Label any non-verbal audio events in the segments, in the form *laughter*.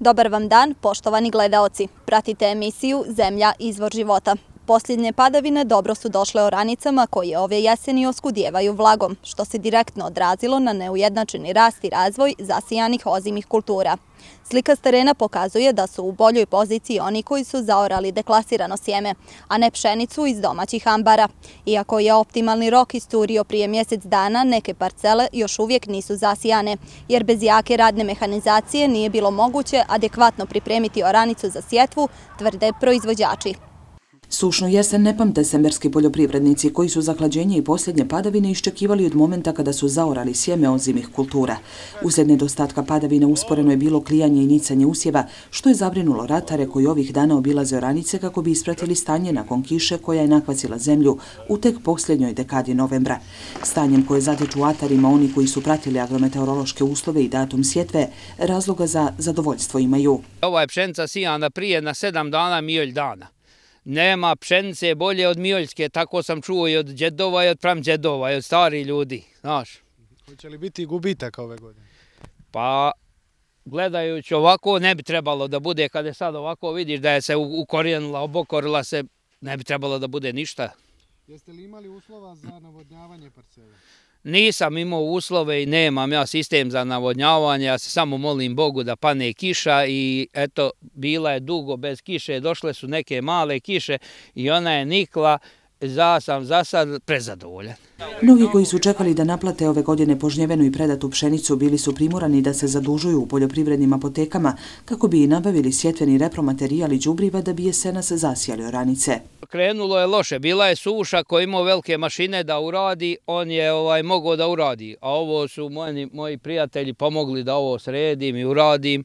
Dobar vam dan, poštovani gledaoci. Pratite emisiju Zemlja izvor života. Posljednje padavine dobro su došle oranicama koje ove jeseni oskudjevaju vlagom, što se direktno odrazilo na neujednačeni rast i razvoj zasijanih ozimih kultura. Slika s terena pokazuje da su u boljoj poziciji oni koji su zaorali deklasirano sjeme, a ne pšenicu iz domaćih ambara. Iako je optimalni rok isturio prije mjesec dana, neke parcele još uvijek nisu zasijane, jer bez jake radne mehanizacije nije bilo moguće adekvatno pripremiti oranicu za sjetvu, tvrde proizvođači. Sušnu jesen ne pamte semberski poljoprivrednici koji su zahlađenje i posljednje padavine iščekivali od momenta kada su zaorali sjeme onzimih kultura. Usled nedostatka padavine usporeno je bilo klijanje i nicanje usjeva, što je zabrinulo ratare koji ovih dana obilaze oranice kako bi ispratili stanje nakon kiše koja je nakvacila zemlju u tek posljednjoj dekadi novembra. Stanjem koje zateču atarima oni koji su pratili agrometeorološke uslove i datum sjetve, razloga za zadovoljstvo imaju. Ova je pšenca sijana prije na sedam dana mijolj dana nema pšenice bolje od Mijoljske, tako sam čuo i od džedova i od pram džedova i od stari ljudi, znaš. Hoće li biti gubitak ove godine? Pa, gledajući ovako, ne bi trebalo da bude, kada sad ovako vidiš da je se ukorijenila, obokorila se, ne bi trebalo da bude ništa. Jeste li imali uslova za navodnjavanje parcele? Nisam imao uslove i nemam ja sistem za navodnjavanje, ja se samo molim Bogu da pane kiša i eto, bila je dugo bez kiše, došle su neke male kiše i ona je nikla, za sam za sad prezadovoljan. Mnogi koji su čekali da naplate ove godine požnjevenu i predatu pšenicu bili su primorani da se zadužuju u poljoprivrednim apotekama kako bi i nabavili sjetveni repromaterijal i džubriva da bi jesena se zasijali oranice. Krenulo je loše, bila je suša koja imao velike mašine da uradi, on je ovaj mogao da uradi, a ovo su moji, moji prijatelji pomogli da ovo sredim i uradim.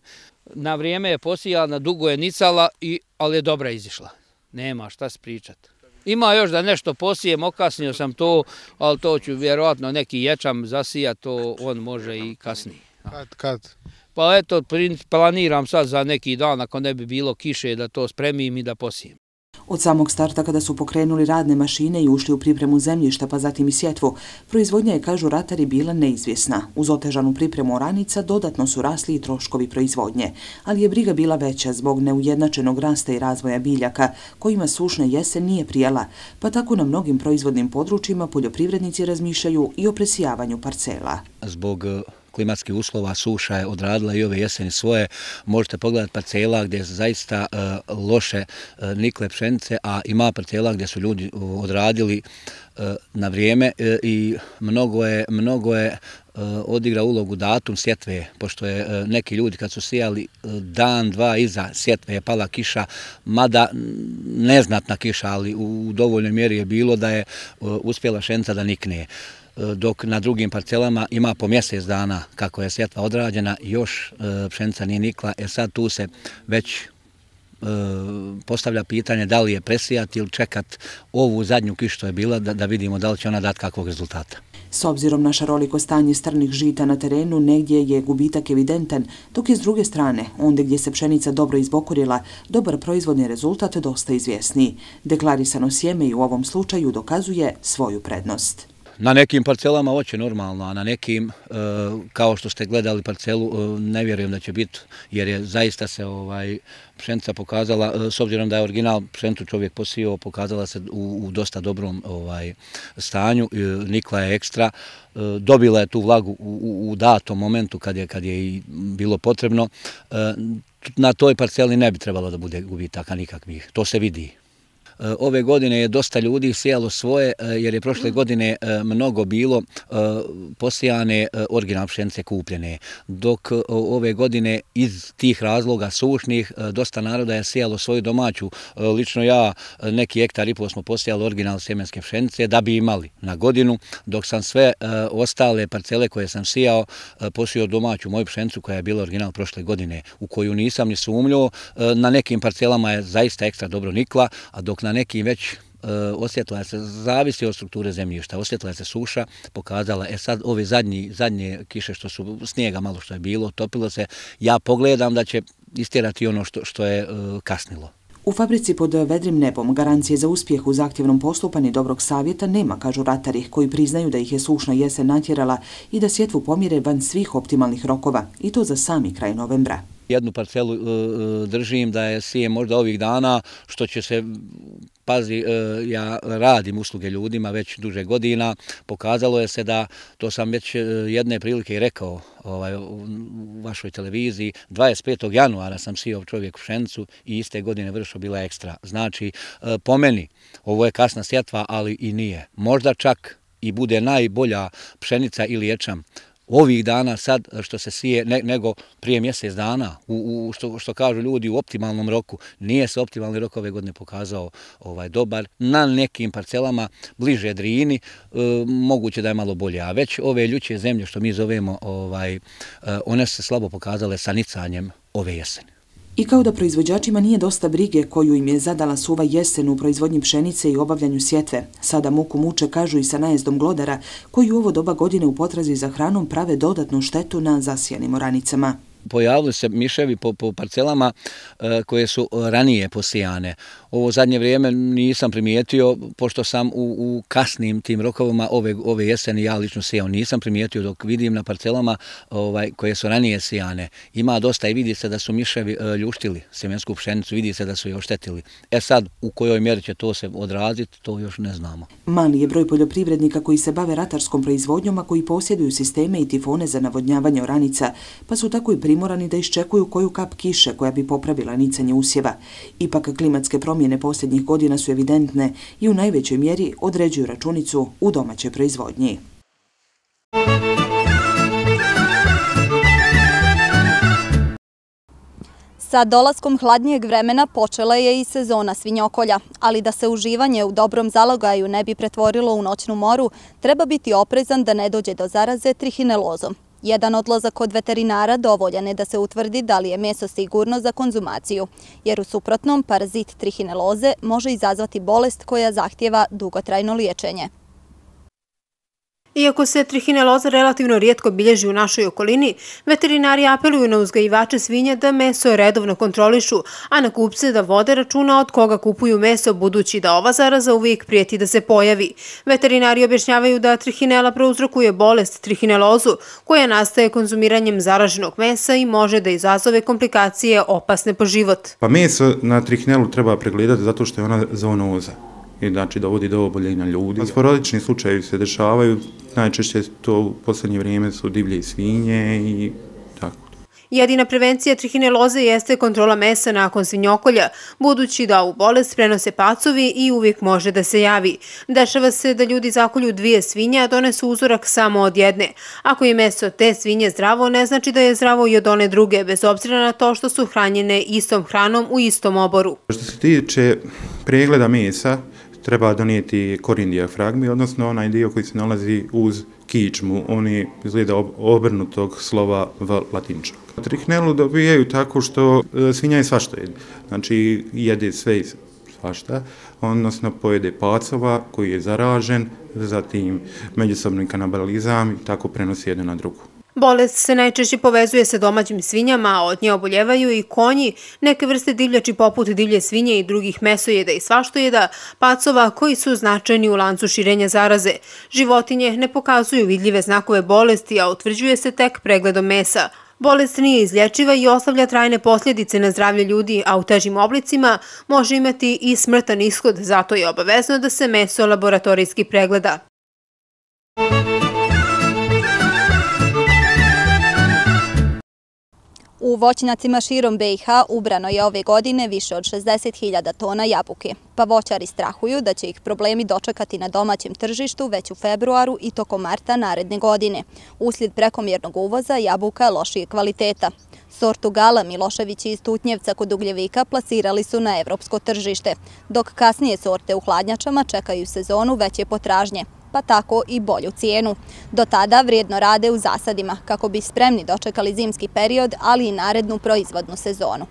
Na vrijeme je posijala, dugo je nicala, i, ali je dobra izišla. Nema šta se pričati. Ima još da nešto posijem, okasnio sam to, ali to ću vjerovatno neki ječam zasijati, to on može i kasnije. Kad, kad? Pa eto, planiram sad za neki dan, ako ne bi bilo kiše, da to spremim i da posijem. Od samog starta kada su pokrenuli radne mašine i ušli u pripremu zemljišta pa zatim i sjetvu, proizvodnja je, kažu ratari, bila neizvjesna. Uz otežanu pripremu oranica dodatno su rasli i troškovi proizvodnje, ali je briga bila veća zbog neujednačenog rasta i razvoja biljaka, kojima sušna jesen nije prijela, pa tako na mnogim proizvodnim područjima poljoprivrednici razmišljaju i o presijavanju parcela. Zbog eh, klimatskih uslova, suša je odradila i ove jeseni svoje. Možete pogledati parcela gdje je zaista e, loše e, nikle pšenice, a ima parcela gdje su ljudi odradili e, na vrijeme i mnogo je, mnogo je odigra ulogu datum sjetve, pošto je neki ljudi kad su sijali dan, dva iza sjetve je pala kiša, mada neznatna kiša, ali u dovoljnoj mjeri je bilo da je uspjela šenca da nikne dok na drugim parcelama ima po mjesec dana kako je sjetva odrađena, još e, pšenica nije nikla, jer sad tu se već e, postavlja pitanje da li je presijati ili čekat ovu zadnju kišu što je bila da, da vidimo da li će ona dati kakvog rezultata. S obzirom na šaroliko stanje strnih žita na terenu, negdje je gubitak evidentan, dok je s druge strane, onde gdje se pšenica dobro izbokorila, dobar proizvodni rezultat dosta izvjesniji. Deklarisano sjeme i u ovom slučaju dokazuje svoju prednost. Na nekim parcelama hoće normalno, a na nekim, e, kao što ste gledali parcelu, e, ne vjerujem da će biti, jer je zaista se ovaj pšenica pokazala, e, s obzirom da je original pšenicu čovjek posio, pokazala se u, u dosta dobrom ovaj stanju, e, nikla je ekstra, e, dobila je tu vlagu u, u datom momentu kad je, kad je i bilo potrebno. E, na toj parceli ne bi trebalo da bude gubitaka nikakvih, to se vidi ove godine je dosta ljudi sijalo svoje, jer je prošle godine mnogo bilo posijane original pšenice kupljene, dok ove godine iz tih razloga sušnih dosta naroda je sijalo svoju domaću. Lično ja neki hektar i pol smo posijali original sjemenske pšenice da bi imali na godinu, dok sam sve ostale parcele koje sam sijao posio domaću moju pšenicu koja je bila original prošle godine, u koju nisam ni sumljio. Na nekim parcelama je zaista ekstra dobro nikla, a dok na nekim već e, osjetila se, zavisi od strukture zemljišta, osjetila se suša, pokazala, e sad ove zadnji, zadnje kiše što su, snijega malo što je bilo, topilo se, ja pogledam da će istjerati ono što, što je uh, kasnilo. U fabrici pod vedrim nebom garancije za uspjeh u zahtjevnom postupanju dobrog savjeta nema, kažu ratari, koji priznaju da ih je sušna jesen natjerala i da sjetvu pomire van svih optimalnih rokova, i to za sami kraj novembra jednu parcelu e, e, držim da je sije možda ovih dana, što će se, pazi, e, ja radim usluge ljudima već duže godina, pokazalo je se da, to sam već e, jedne prilike i rekao ovaj, u vašoj televiziji, 25. januara sam sijao čovjek u Šencu i iste godine vršo bila ekstra. Znači, e, po meni, ovo je kasna sjetva, ali i nije. Možda čak i bude najbolja pšenica ili ječam ovih dana sad e, što se sije nego prije mjesec dana u, u što, što kažu ljudi u optimalnom roku nije se optimalni rok ove godine pokazao ovaj dobar na nekim parcelama bliže Drini e, moguće da je malo bolje a već ove ljuće zemlje što mi zovemo ovaj e, one se slabo pokazale sa nicanjem ove jeseni. I kao da proizvođačima nije dosta brige koju im je zadala suva jesen u proizvodnji pšenice i obavljanju sjetve, sada muku muče kažu i sa najezdom glodara, koji u ovo doba godine u potrazi za hranom prave dodatnu štetu na zasijanim oranicama pojavili se miševi po, po parcelama e, koje su e, ranije posijane. Ovo zadnje vrijeme nisam primijetio, pošto sam u, u kasnim tim rokovima ove, ove jeseni ja lično sijao, nisam primijetio dok vidim na parcelama ovaj, koje su ranije sijane. Ima dosta i vidi se da su miševi e, ljuštili sjemensku pšenicu, vidi se da su je oštetili. E sad, u kojoj mjeri će to se odraziti, to još ne znamo. Mali je broj poljoprivrednika koji se bave ratarskom proizvodnjom, a koji posjeduju sisteme i tifone za navodnjavanje oranica, pa su tako i primorani da iščekuju koju kap kiše koja bi popravila nicanje usjeva. Ipak klimatske promjene posljednjih godina su evidentne i u najvećoj mjeri određuju računicu u domaćoj proizvodnji. Sa dolaskom hladnijeg vremena počela je i sezona svinjokolja, ali da se uživanje u dobrom zalogaju ne bi pretvorilo u noćnu moru, treba biti oprezan da ne dođe do zaraze trihinelozom. Jedan odlazak kod veterinara dovoljan je da se utvrdi da li je meso sigurno za konzumaciju, jer u suprotnom parazit trihineloze može izazvati bolest koja zahtjeva dugotrajno liječenje. Iako se trihineloza relativno rijetko bilježi u našoj okolini, veterinari apeluju na uzgajivače svinja da meso redovno kontrolišu, a na kupce da vode računa od koga kupuju meso, budući da ova zaraza uvijek prijeti da se pojavi. Veterinari objašnjavaju da trihinela prouzrokuje bolest trihinelozu, koja nastaje konzumiranjem zaraženog mesa i može da izazove komplikacije opasne po život. Pa meso na trihinelu treba pregledati zato što je ona zoonoza i znači dovodi do oboljenja ljudi. Sporodični slučajevi se dešavaju, najčešće to u poslednje vrijeme su divlje svinje i tako. Jedina prevencija trihineloze jeste kontrola mesa nakon svinjokolja, budući da u bolest prenose pacovi i uvijek može da se javi. Dešava se da ljudi zakolju dvije svinje, a donesu uzorak samo od jedne. Ako je meso te svinje zdravo, ne znači da je zdravo i od one druge, bez obzira na to što su hranjene istom hranom u istom oboru. Što se tiče pregleda mesa, treba donijeti korin dijafragmi, odnosno onaj dio koji se nalazi uz kičmu, oni izgleda obrnutog slova v latinčog. Trihnelu dobijaju tako što e, svinja je svašta jede. Znači jede sve i svašta, odnosno pojede pacova koji je zaražen, zatim međusobni kanabalizam i tako prenosi jedno na drugu. Bolest se najčešće povezuje sa domaćim svinjama, a od nje oboljevaju i konji, neke vrste divljači poput divlje svinje i drugih mesojeda i svaštojeda, pacova koji su značajni u lancu širenja zaraze. Životinje ne pokazuju vidljive znakove bolesti, a utvrđuje se tek pregledom mesa. Bolest nije izlječiva i ostavlja trajne posljedice na zdravlje ljudi, a u težim oblicima može imati i smrtan ishod, zato je obavezno da se meso laboratorijski pregleda. U voćnjacima širom BiH ubrano je ove godine više od 60.000 tona jabuke, pa voćari strahuju da će ih problemi dočekati na domaćem tržištu već u februaru i tokom marta naredne godine. Uslijed prekomjernog uvoza jabuka je lošije kvaliteta. Sortu Gala Milošević iz Tutnjevca kod Ugljevika plasirali su na evropsko tržište, dok kasnije sorte u hladnjačama čekaju sezonu veće potražnje pa tako i bolju cijenu. Do tada vrijedno rade u zasadima kako bi spremni dočekali zimski period, ali i narednu proizvodnu sezonu.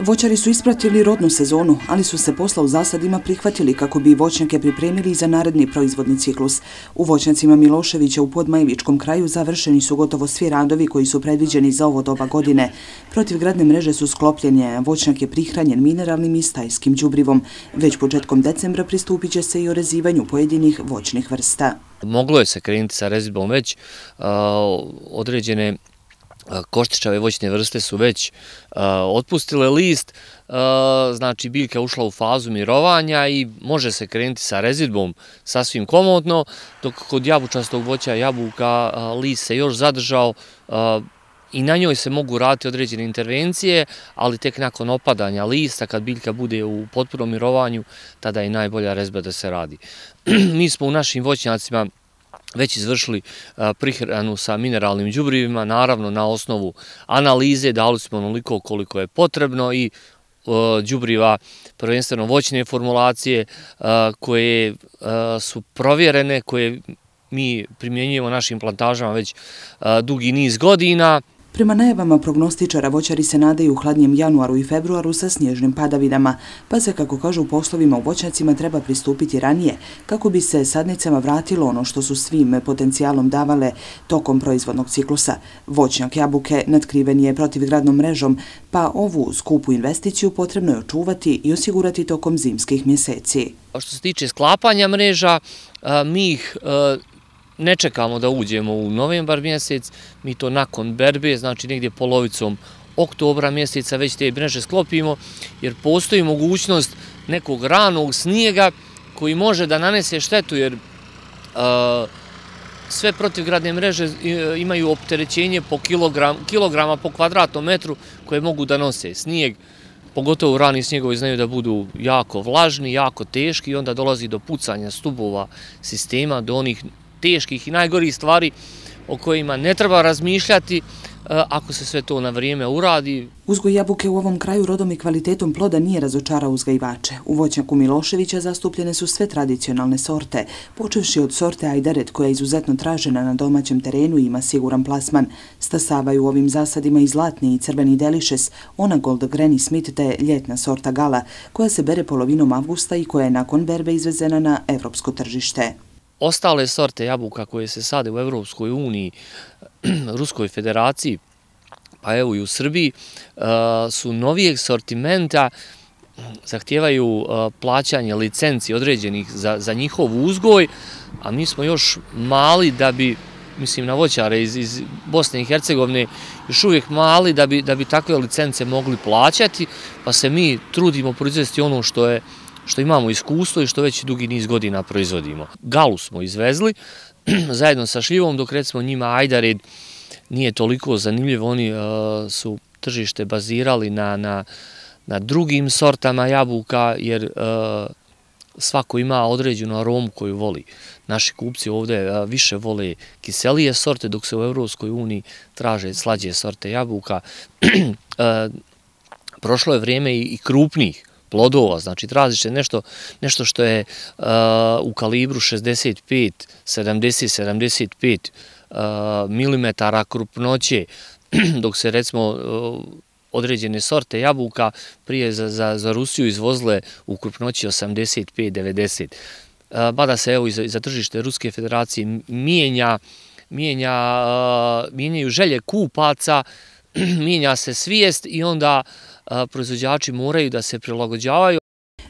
Voćari su ispratili rodnu sezonu, ali su se posla u zasadima prihvatili kako bi voćnjake pripremili za naredni proizvodni ciklus. U voćnjacima Miloševića u Podmajevičkom kraju završeni su gotovo svi radovi koji su predviđeni za ovo doba godine. Protiv gradne mreže su sklopljenje, voćnjak je prihranjen mineralnim i stajskim džubrivom. Već početkom decembra pristupit će se i o rezivanju pojedinih voćnih vrsta. Moglo je se krenuti sa rezidbom već određene koštičave voćne vrste su već otpustile list, znači biljka ušla u fazu mirovanja i može se krenuti sa rezidbom sasvim komodno, dok kod jabučastog voća jabuka list se još zadržao i na njoj se mogu raditi određene intervencije, ali tek nakon opadanja lista, kad biljka bude u potpunom mirovanju, tada je najbolja rezba da se radi. *clears throat* Mi smo u našim voćnjacima već izvršili prihranu sa mineralnim džubrivima, naravno na osnovu analize, dali smo onoliko koliko je potrebno i džubriva, prvenstveno voćne formulacije koje su provjerene, koje mi primjenjujemo našim plantažama već dugi niz godina. Prema najavama prognostičara, voćari se nadaju u hladnjem januaru i februaru sa snježnim padavinama, pa se, kako kažu u poslovima u voćnjacima, treba pristupiti ranije, kako bi se sadnicama vratilo ono što su svim potencijalom davale tokom proizvodnog ciklusa. Voćnjak jabuke natkriven je protivgradnom mrežom, pa ovu skupu investiciju potrebno je očuvati i osigurati tokom zimskih mjeseci. Što se tiče sklapanja mreža, mi ih ne čekamo da uđemo u novembar mjesec, mi to nakon berbe, znači negdje polovicom oktobra mjeseca već te mreže sklopimo, jer postoji mogućnost nekog ranog snijega koji može da nanese štetu, jer sve protivgradne mreže e, imaju opterećenje po kilograma po kvadratnom metru koje mogu da nose snijeg, pogotovo rani snjegovi znaju da budu jako vlažni, jako teški i onda dolazi do pucanja stubova sistema, do onih teških i najgorih stvari o kojima ne treba razmišljati e, ako se sve to na vrijeme uradi. Uzgoj jabuke u ovom kraju rodom i kvalitetom ploda nije razočarao uzgajivače. U voćnjaku Miloševića zastupljene su sve tradicionalne sorte, počevši od sorte Ajdaret koja je izuzetno tražena na domaćem terenu i ima siguran plasman. Stasavaju ovim zasadima i zlatni i crveni delišes, ona Gold Granny Smith te ljetna sorta Gala koja se bere polovinom avgusta i koja je nakon berbe izvezena na evropsko tržište. Ostale sorte jabuka koje se sade u Evropskoj uniji, *clears throat* Ruskoj federaciji, pa evo i u Srbiji, eh, su novijeg sortimenta, zahtjevaju eh, plaćanje licenci određenih za njihov uzgoj, a mi smo još mali da bi, mislim na voćare iz Bosne i Hercegovine, još uvijek mali da bi takve licence mogli plaćati, pa se mi trudimo proizvesti ono što je što imamo iskustvo i što već dugi niz godina proizvodimo. Galu smo izvezli *clears throat* zajedno sa šljivom, dok recimo njima ajdared nije toliko zanimljiv, oni uh, su tržište bazirali na, na, na drugim sortama jabuka, jer uh, svako ima određenu aromu koju voli. Naši kupci ovde uh, više vole kiselije sorte, dok se u Evropskoj uniji traže slađe sorte jabuka. *clears throat* Prošlo je vrijeme i krupnih plodova, znači traži se nešto, nešto što je uh, u kalibru 65, 70, 75 uh, milimetara krupnoće, *clears throat* dok se recimo uh, određene sorte jabuka prije za, za, za Rusiju izvozle u krupnoći 85, 90. Bada se evo i za, za tržište Ruske federacije mijenja, mijenja, uh, mijenjaju želje kupaca, *clears throat* mijenja se svijest i onda proizvođači moraju da se prilagođavaju.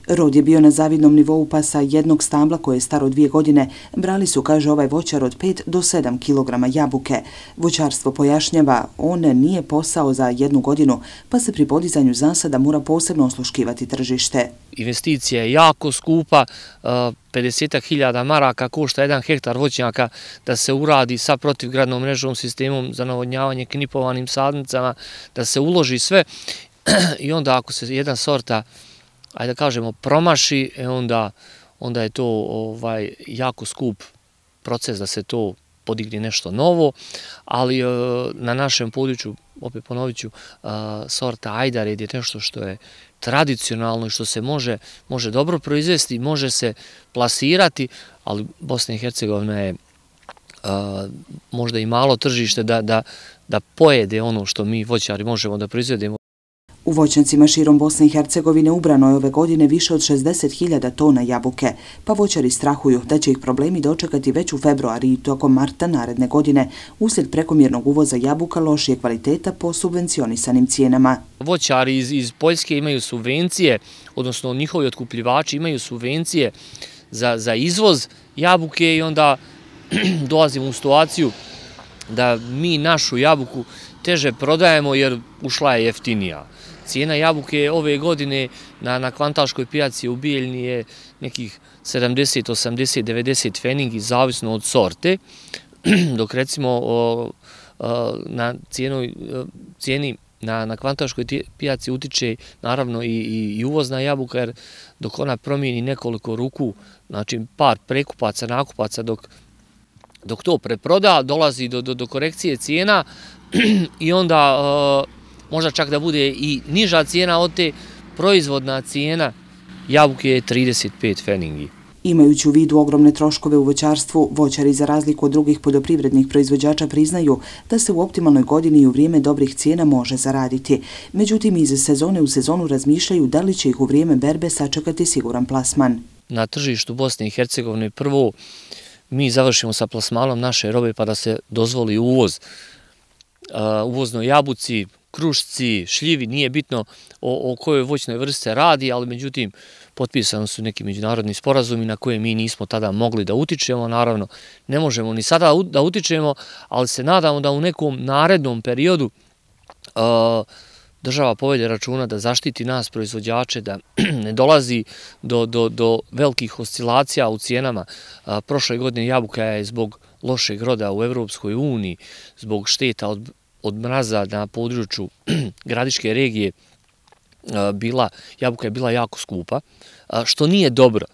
Rod je bio na zavidnom nivou pa sa jednog stambla koje je staro dvije godine brali su, kaže ovaj voćar, od 5 do 7 kg jabuke. Voćarstvo pojašnjava, on nije posao za jednu godinu, pa se pri podizanju zasada mora posebno osluškivati tržište. Investicija je jako skupa, e, 50.000 maraka košta jedan hektar voćnjaka da se uradi sa protivgradnom mrežom sistemom za navodnjavanje knipovanim sadnicama, da se uloži sve *clears throat* i onda ako se jedna sorta ajde da kažemo, promaši, e onda, onda je to ovaj jako skup proces da se to podigne nešto novo, ali e, na našem području, opet ponovit ću, e, sorta Ajdared je nešto što je tradicionalno i što se može, može dobro proizvesti, može se plasirati, ali Bosna i Hercegovina je e, možda i malo tržište da, da, da pojede ono što mi voćari možemo da proizvedemo. U voćnicima širom Bosne i Hercegovine ubrano je ove godine više od 60.000 tona jabuke, pa voćari strahuju da će ih problemi dočekati već u februari i tokom marta naredne godine uslijed prekomjernog uvoza jabuka lošije kvaliteta po subvencionisanim cijenama. Voćari iz, iz Poljske imaju subvencije, odnosno njihovi otkupljivači imaju subvencije za, za izvoz jabuke i onda *clears throat* dolazimo u situaciju da mi našu jabuku teže prodajemo jer ušla je jeftinija. Cijena jabuke ove godine na, na kvantaškoj pijaci u Bijeljni je nekih 70, 80, 90 feningi, zavisno od sorte, *clears throat* dok recimo o, o, na cijenoj, cijeni na, na kvantaškoj pijaci utiče naravno i, i, i uvozna jabuka, jer dok ona promijeni nekoliko ruku, znači par prekupaca, nakupaca, dok, dok to preproda, dolazi do, do, do korekcije cijena *clears throat* i onda možda čak da bude i niža cijena od te proizvodna cijena jabuke je 35 feningi. Imajući u vidu ogromne troškove u voćarstvu, voćari za razliku od drugih poljoprivrednih proizvođača priznaju da se u optimalnoj godini i u vrijeme dobrih cijena može zaraditi. Međutim, iz sezone u sezonu razmišljaju da li će ih u vrijeme berbe sačekati siguran plasman. Na tržištu Bosne i Hercegovine prvo mi završimo sa plasmanom naše robe pa da se dozvoli uvoz uvoznoj jabuci, krušci, šljivi, nije bitno o, o kojoj voćnoj vrste radi, ali međutim potpisano su neki međunarodni sporazumi na koje mi nismo tada mogli da utičemo, naravno ne možemo ni sada da utičemo, ali se nadamo da u nekom narednom periodu uh, država povede računa da zaštiti nas proizvođače, da *clears throat* ne dolazi do, do, do velikih oscilacija u cijenama. A, prošle godine jabuka je zbog lošeg roda u Evropskoj uniji, zbog šteta od od mraza na području *clears throat* gradiške regije bila, jabuka je bila jako skupa, što nije dobro.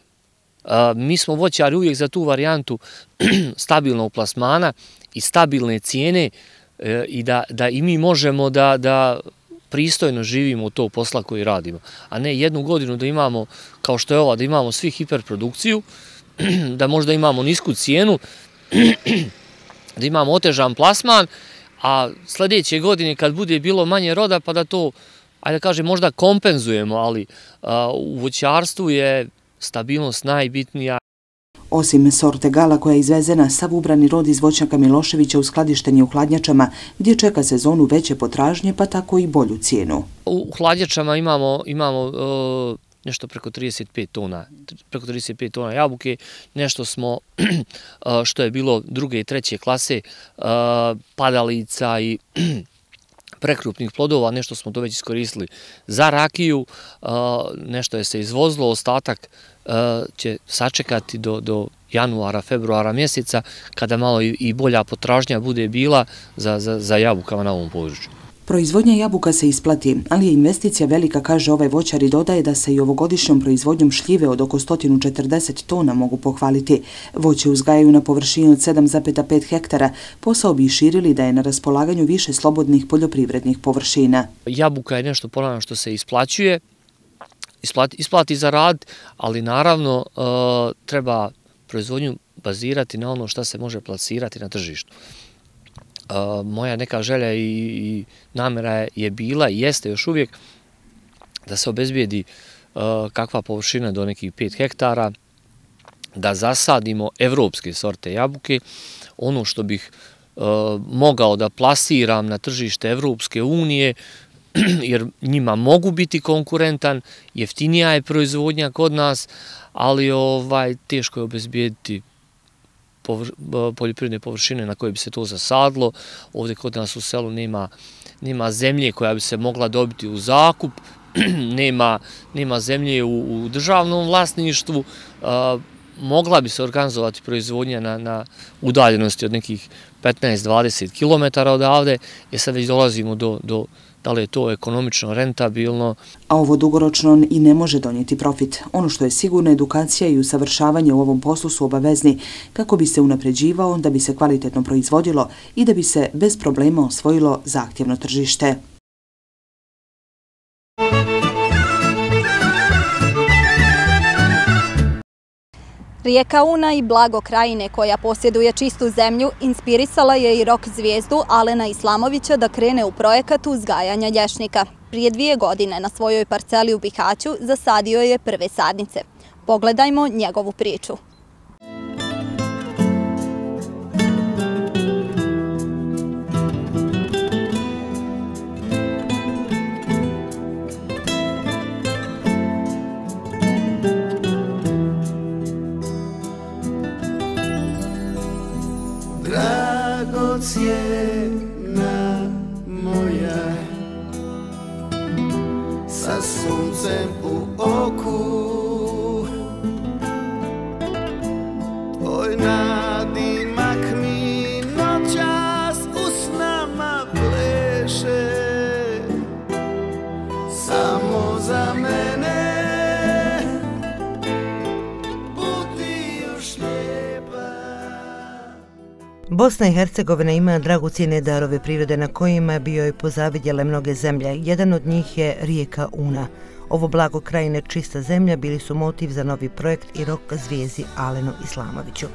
Mi smo voćari uvijek za tu varijantu *clears throat* stabilnog plasmana i stabilne cijene e, i da, da i mi možemo da, da pristojno živimo od tog posla koji radimo. A ne jednu godinu da imamo, kao što je ova, da imamo svi hiperprodukciju, *clears throat* da možda imamo nisku cijenu, *clears throat* da imamo otežan plasman a sljedeće godine kad bude bilo manje roda pa da to, ajde da kažem, možda kompenzujemo, ali u voćarstvu je stabilnost najbitnija. Osim sorte gala koja je izvezena, sav ubrani rod iz voćnjaka Miloševića u skladištenje u hladnjačama, gdje čeka sezonu veće potražnje, pa tako i bolju cijenu. U hladnjačama imamo, imamo nešto preko 35 tona, preko 35 tona jabuke, nešto smo, *clears throat* što je bilo druge i treće klase, padalica i *clears throat* prekrupnih plodova, nešto smo to već iskoristili za rakiju, nešto je se izvozilo, ostatak će sačekati do, do januara, februara mjeseca, kada malo i bolja potražnja bude bila za, za, za jabukama na ovom području. Proizvodnja jabuka se isplati, ali je investicija velika, kaže ovaj voćar i dodaje da se i ovogodišnjom proizvodnjom šljive od oko 140 tona mogu pohvaliti. Voće uzgajaju na površini od 7,5 hektara, posao bi širili da je na raspolaganju više slobodnih poljoprivrednih površina. Jabuka je nešto ponavno što se isplaćuje, isplati, isplati za rad, ali naravno e, treba proizvodnju bazirati na ono što se može plasirati na tržištu moja neka želja i, i namera je bila i jeste još uvijek da se obezbijedi kakva površina do nekih 5 hektara, da zasadimo evropske sorte jabuke. Ono što bih mogao da plasiram na tržište Evropske unije, *clears throat* jer njima mogu biti konkurentan, jeftinija je proizvodnja kod nas, ali ovaj teško je obezbijediti poljoprivredne površine na koje bi se to zasadlo. Ovdje kod nas u selu nema, nema zemlje koja bi se mogla dobiti u zakup, *clears throat* nema, nema zemlje u, u državnom vlasništvu, mogla bi se organizovati proizvodnja na, na udaljenosti od nekih 15-20 km odavde, jer sad već dolazimo do, do da li je to ekonomično, rentabilno. A ovo dugoročno i ne može donijeti profit. Ono što je sigurno edukacija i usavršavanje u ovom poslu su obavezni kako bi se unapređivao, da bi se kvalitetno proizvodilo i da bi se bez problema osvojilo zahtjevno tržište. Rijeka Una i blago krajine koja posjeduje čistu zemlju inspirisala je i rok zvijezdu Alena Islamovića da krene u projekat uzgajanja lješnika. Prije dvije godine na svojoj parceli u Bihaću zasadio je prve sadnice. Pogledajmo njegovu priču. Sa suncem u oku Bosna i Hercegovina ima dragocijene darove prirode na kojima bi joj pozavidjele mnoge zemlje. Jedan od njih je rijeka Una. Ovo blago krajine čista zemlja bili su motiv za novi projekt i rok zvijezi Alenu Islamoviću.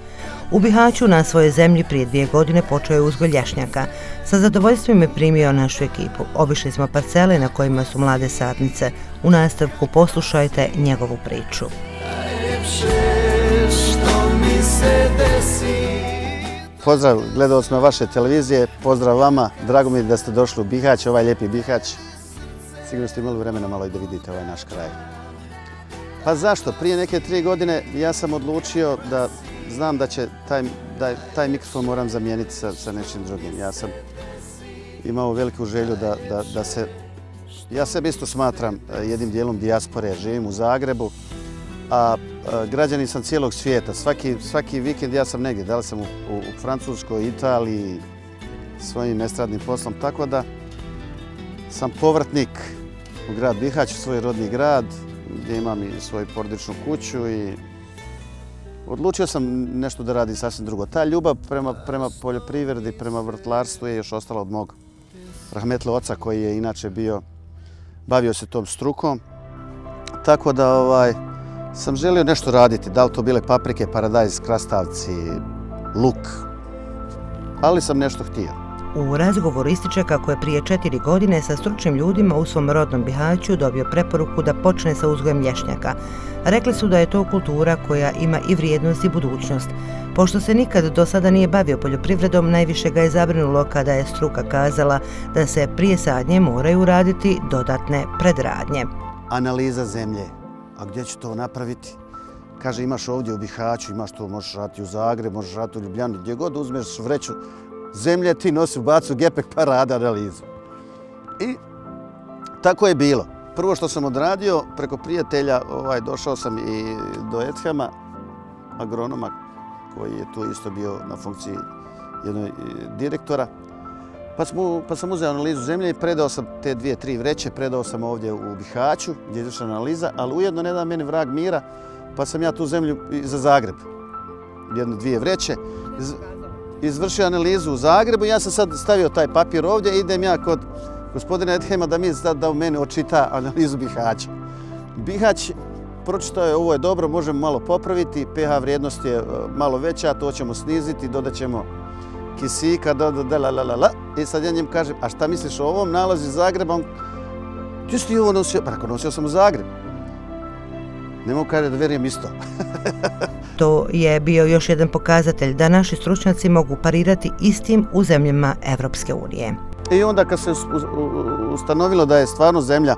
U Bihaću na svoje zemlji prije dvije godine počeo je uzgoj lješnjaka. Sa zadovoljstvom je primio našu ekipu. Obišli smo parcele na kojima su mlade sadnice. U nastavku poslušajte njegovu priču. Najljepše što mi se desi Pozdrav gledalcima vaše televizije, pozdrav vama, drago mi je da ste došli u Bihać, ovaj lijepi Bihać. Sigurno ste imali vremena malo i da vidite ovaj naš kraj. Pa zašto? Prije neke tri godine ja sam odlučio da znam da će taj, da, taj mikrofon moram zamijeniti sa, sa nečim drugim. Ja sam imao veliku želju da, da, da se... Ja sebe isto smatram e, jednim dijelom dijaspore, živim u Zagrebu, a građani sam cijelog svijeta. Svaki, svaki vikend ja sam negdje, da li sam u, u, u Francuskoj, Italiji, svojim estradnim poslom, tako da sam povratnik u grad Bihać, svoj rodni grad, gdje imam i svoju porodičnu kuću i odlučio sam nešto da radim sasvim drugo. Ta ljubav prema, prema poljoprivredi, prema vrtlarstvu je još ostala od mog rahmetle oca koji je inače bio, bavio se tom strukom. Tako da ovaj, sam želio nešto raditi, da li to bile paprike, paradajz, krastavci, luk, ali sam nešto htio. U razgovoru ističe kako je prije četiri godine sa stručnim ljudima u svom rodnom Bihaću dobio preporuku da počne sa uzgojem lješnjaka. Rekli su da je to kultura koja ima i vrijednost i budućnost. Pošto se nikad do sada nije bavio poljoprivredom, najviše ga je zabrinulo kada je struka kazala da se prije sadnje moraju raditi dodatne predradnje. Analiza zemlje, a gdje ću to napraviti? Kaže, imaš ovdje u Bihaću, imaš to, možeš raditi u Zagreb, možeš raditi u Ljubljani, gdje god uzmeš vreću zemlje, ti nosi u bacu gepek pa rada analizu. I tako je bilo. Prvo što sam odradio, preko prijatelja, ovaj, došao sam i do Ethema, agronoma, koji je tu isto bio na funkciji jednog eh, direktora. Pa, smo, pa sam uzeo analizu zemlje i predao sam te dvije, tri vreće, predao sam ovdje u Bihaću, gdje je izvršena analiza, ali ujedno ne da meni vrag mira, pa sam ja tu zemlju za Zagreb, jedno, dvije vreće, iz, izvršio analizu u Zagrebu ja sam sad stavio taj papir ovdje i idem ja kod gospodina Edhema da mi sad da u meni očita analizu Bihaća. Bihać pročitao je ovo je dobro, možemo malo popraviti, pH vrijednost je e, malo veća, to ćemo sniziti, dodat ćemo kisika, da, da, da, la, la, la, la. I sad ja njim kažem, a šta misliš o ovom nalazi iz Zagreba? On, ti si ovo nosio? Pa nosio sam u Zagreb. Ne mogu kaže da verujem isto. *laughs* to je bio još jedan pokazatelj da naši stručnjaci mogu parirati istim u zemljama Evropske unije. I onda kad se ustanovilo da je stvarno zemlja,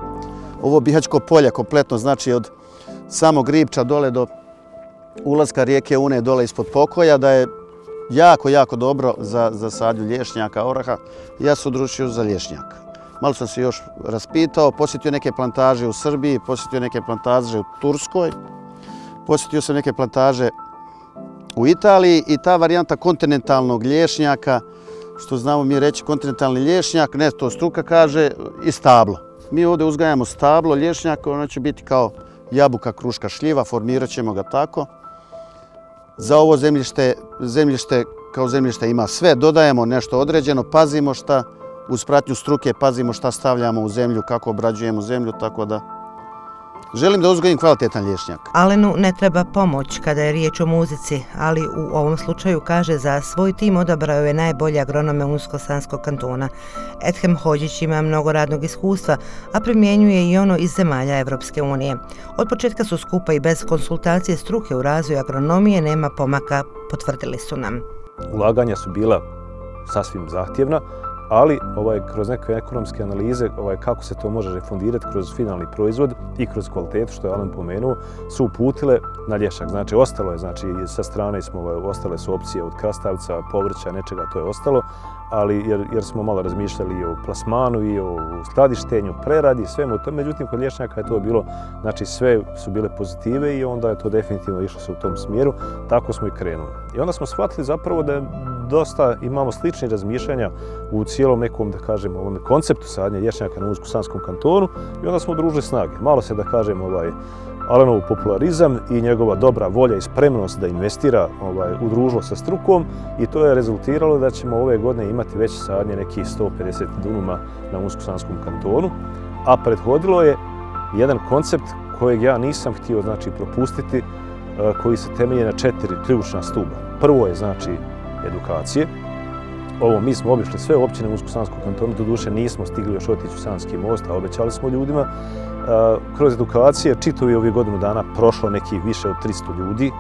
ovo Bihaćko polje kompletno, znači od samog Ripča dole do ulaska rijeke Une dole ispod pokoja, da je jako, jako dobro za, za sadnju lješnjaka, oraha. Ja se odručio za lješnjak. Malo sam se još raspitao, posjetio neke plantaže u Srbiji, posjetio neke plantaže u Turskoj, posjetio sam neke plantaže u Italiji i ta varijanta kontinentalnog lješnjaka, što znamo mi reći kontinentalni lješnjak, ne to struka kaže, i stablo. Mi ovdje uzgajamo stablo, lješnjak, ono će biti kao jabuka, kruška, šljiva, formirat ćemo ga tako. Za ovo zemljište, zemljište kao zemljište ima sve, dodajemo nešto određeno, pazimo šta, uz pratnju struke pazimo šta stavljamo u zemlju, kako obrađujemo zemlju, tako da želim da uzgojim kvalitetan lješnjak. Alenu ne treba pomoć kada je riječ o muzici, ali u ovom slučaju kaže za svoj tim odabrao je najbolje agronome Unsko-Sanskog kantona. Edhem Hođić ima mnogo radnog iskustva, a primjenjuje i ono iz zemalja Evropske unije. Od početka su skupa i bez konsultacije struke u razvoju agronomije nema pomaka, potvrdili su nam. Ulaganja su bila sasvim zahtjevna, ali ovaj kroz neke ekonomske analize ovaj kako se to može refundirati kroz finalni proizvod i kroz kvalitetu što je Alan pomenuo su uputile na lješak. Znači ostalo je znači sa strane smo ovaj, ostale su opcije od krastavca, povrća, nečega to je ostalo, ali jer, jer smo malo razmišljali i o plasmanu i o skladištenju, preradi, svemu to. Međutim, kod lješnjaka je to bilo, znači sve su bile pozitive i onda je to definitivno išlo se u tom smjeru. Tako smo i krenuli. I onda smo shvatili zapravo da dosta imamo slični razmišljanja u cijelom nekom, da kažem, ovom konceptu sadnje lješnjaka na Uzko-Sanskom kantonu i onda smo udružili snage. Malo se, da kažem, ovaj, Alenov popularizam i njegova dobra volja i spremnost da investira ovaj, udružilo sa strukom i to je rezultiralo da ćemo ove godine imati već sadnje nekih 150 dunuma na Unsko-Sanskom kantonu, a prethodilo je jedan koncept kojeg ja nisam htio znači, propustiti, eh, koji se temelje na četiri ključna stuba. Prvo je znači edukacije. Ovo, mi smo obišli sve općine Unsko-Sanskog kantona, kantonu, nismo stigli još otići u Sanski most, a obećali smo ljudima. Kroz edukacije, čitovi ovih godinu dana, prošlo neki više od 300 ljudi.